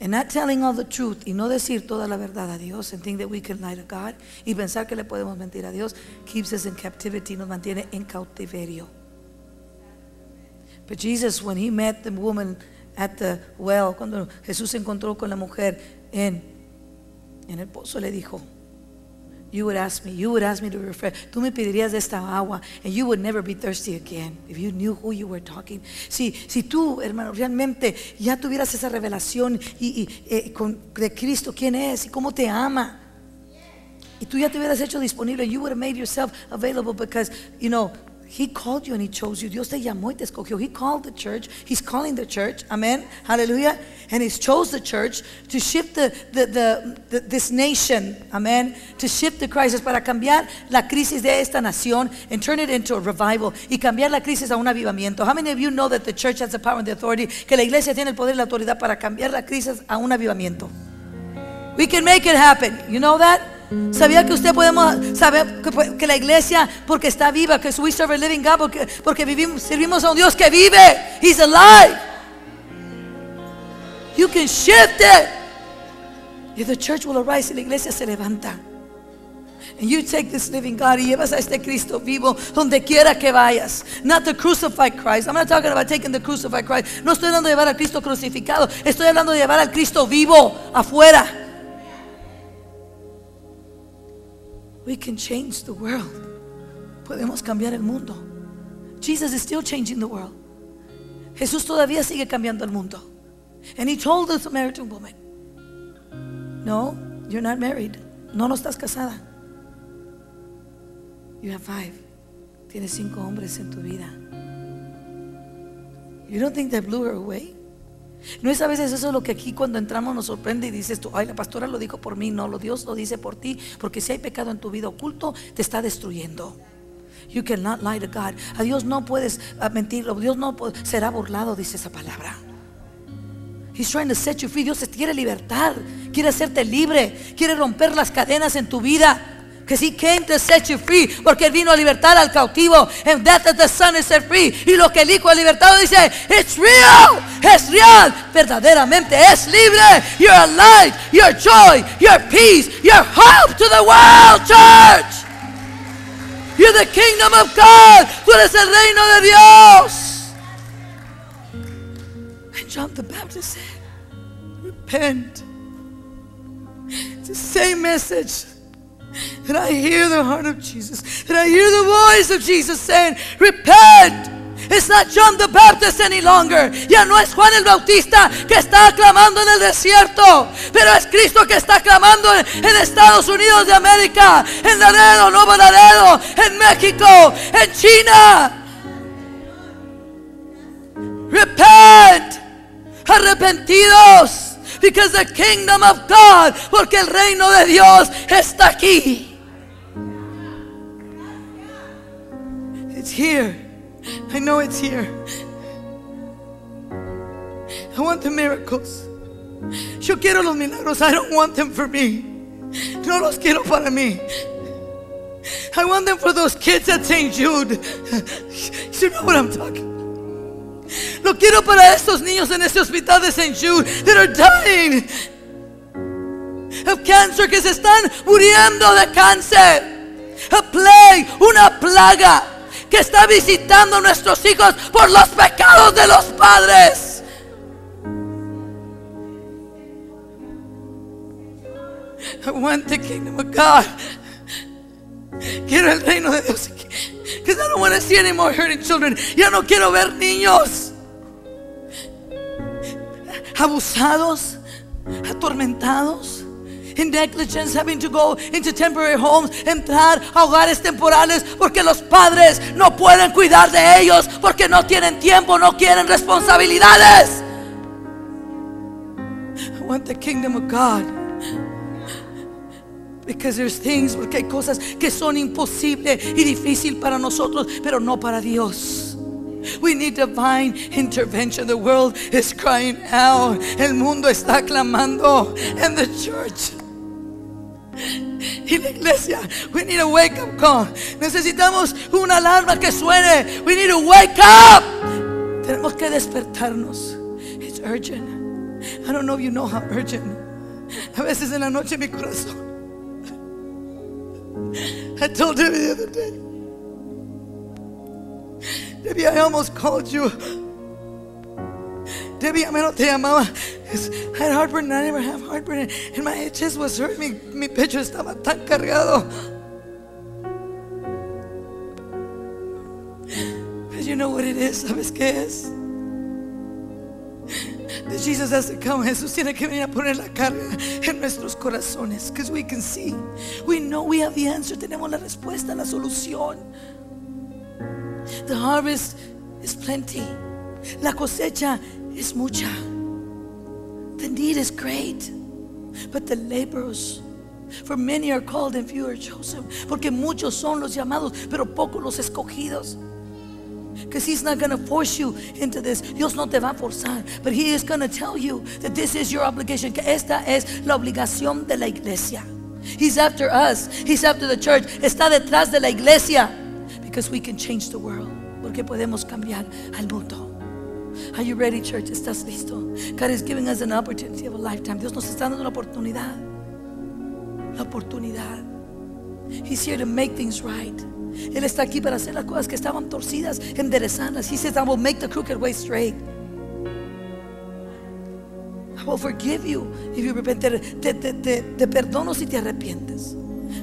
And not telling all the truth y no decir toda la verdad a Dios and think that we can lie to God y pensar que le podemos mentir a Dios keeps us in captivity, nos mantiene en cautiverio. But Jesus, when he met the woman at the well, cuando Jesús se encontró con la mujer en, en el pozo, le dijo, You would ask me, you would ask me to refresh. Tú me pedirías esta agua, and you would never be thirsty again if you knew who you were talking. Si, si tú, hermano, realmente ya tuvieras esa revelación y, y eh, con, de Cristo, quién es y cómo te ama. Y tú ya te hubieras hecho disponible, you would have made yourself available because, you know, He called you and He chose you. Dios te llamó y te escogió. He called the church. He's calling the church. Amen. Hallelujah. And He's chose the church to shift the, the, the, the, this nation. Amen. To shift the crisis para cambiar la crisis de esta nación and turn it into a revival y cambiar la crisis a un avivamiento. How many of you know that the church has the power and the authority? Que la iglesia tiene el poder y la autoridad para cambiar la crisis a un avivamiento. We can make it happen. You know that? ¿Sabía que usted podemos saber que, la iglesia, porque está viva, que we serve a living God, porque, porque vivimos, servimos a un Dios que vive? He's alive. You can shift it. If the church will arise y la iglesia se levanta. And you take this living God y llevas a este Cristo vivo donde quiera que vayas. Not the crucified Christ. I'm not talking about taking the crucified Christ. No estoy hablando de llevar al Cristo crucificado. Estoy hablando de llevar al Cristo vivo afuera. We can change the world. Podemos cambiar el mundo. Jesus is still changing the world. Jesús todavía sigue cambiando el mundo. And he told the Samaritan woman, No, you're not married. No, no estás casada. You have five. Tienes cinco hombres en tu vida. You don't think that blew her away? No es a veces eso lo que aquí cuando entramos nos sorprende y dices tú, ay, la pastora lo dijo por mí. No, lo Dios lo dice por ti. Porque si hay pecado en tu vida oculto, te está destruyendo. You cannot lie to God. A Dios no puedes ah, mentirlo. Dios no será burlado, dice esa palabra. He's trying to set you free. Dios te quiere libertar. Quiere hacerte libre. Quiere romper las cadenas en tu vida. Because he came to set you free. Porque él vino a libertar al cautivo. And that that the son is set free. Y lo que el hijo ha libertado dice, it's real. Es real. Verdaderamente es libre. You're a light. Your joy. Your peace. Your hope to the world, church. You're the kingdom of God. Tú eres el reino de Dios. And John the Baptist said, Repent. It's the same message. And I hear the heart of Jesus. And I hear the voice of Jesus saying, Repent. It's not John the Baptist any longer. Ya no es Juan el Bautista que está clamando en el desierto. Pero es Cristo que está clamando en, en Estados Unidos de América. En Laredo, Nuevo Laredo. En México. En China. Repent. Arrepentidos. Because the kingdom of God. Porque el reino de Dios está aquí. It's here. I know it's here. I want the miracles. Yo quiero los milagros. I don't want them for me. No los quiero para mí. I want them for those kids at St. Jude. You know what I'm talking Lo quiero para estos niños en este hospital de St. Jude that are dying of cancer, que se están muriendo de cáncer. A plague, una plaga que está visitando a nuestros hijos por los pecados de los padres. I want the kingdom of God. Quiero el reino de Dios. Because I don't want to see any more hurting children. Ya no quiero ver niños abusados, atormentados. In negligence, having to go into temporary homes, entrar a hogares temporales porque los padres no pueden cuidar de ellos porque no tienen tiempo, no quieren responsabilidades. I want the kingdom of God. Because there's things, porque hay cosas que son imposibles y difícil para nosotros, pero no para Dios. We need divine intervention. The world is crying out. El mundo está clamando. And the church. Y la iglesia, we need a wake up call. Necesitamos una alarma que suene. We need to wake up. Tenemos que despertarnos. It's urgent. I don't know if you know how urgent. A veces en la noche mi corazón. I told Debbie the other day. Debbie, I almost called you. Debbie, I mean, no te llamaba. It's- I had heartburn and I never have heartburn. And my chest was hurt. Mi, mi pecho estaba tan cargado. But you know what it is? ¿Sabes qué es? That Jesus has to come. Jesús tiene que venir a poner la carga en nuestros corazones. Because we can see. We know we have the answer. Tenemos la respuesta, la solución. The harvest is plenty. La cosecha es mucha. The need is great. But the laborers, for many are called and few are chosen. Porque muchos son los llamados, pero pocos los escogidos. Because he's not going to force you into this. Dios no te va a forzar. But he is going to tell you that this is your obligation. Que esta es la obligación de la iglesia. He's after us. He's after the church. Está detrás de la iglesia. Because we can change the world. Porque podemos cambiar al mundo. Are you ready, church? ¿Estás listo? God is giving us an opportunity of a lifetime. Dios nos está dando una oportunidad. La oportunidad. He's here to make things right. Él está aquí para hacer las cosas que estaban torcidas, enderezarlas. He says, I will make the crooked way straight. I will forgive you if you repent. Te, te, perdono si te arrepientes.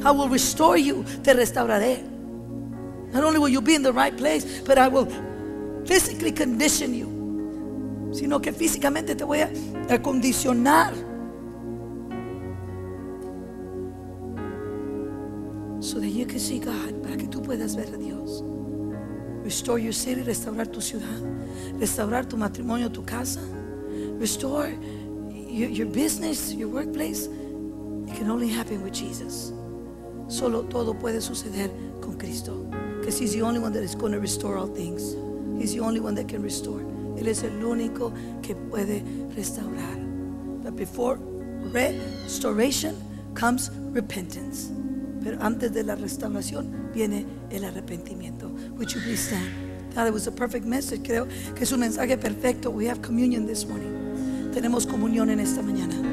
I will restore you. Te restauraré. Not only will you be in the right place, but I will physically condition you. Sino que físicamente te voy a acondicionar. So that you can see God, para que tú puedas ver a Dios. Restore your city, restaurar tu ciudad, restaurar tu matrimonio, tu casa, restore your, your business, your workplace. It can only happen with Jesus. Solo todo puede suceder con Cristo. Because He's the only one that is going to restore all things. He's the only one that can restore. Él es el único que puede restaurar. But before restoration comes repentance. Pero antes de la restauración viene el arrepentimiento. Would you please stand? That was a perfect message. Creo que es un mensaje perfecto. We have communion this morning. Tenemos comunión en esta mañana.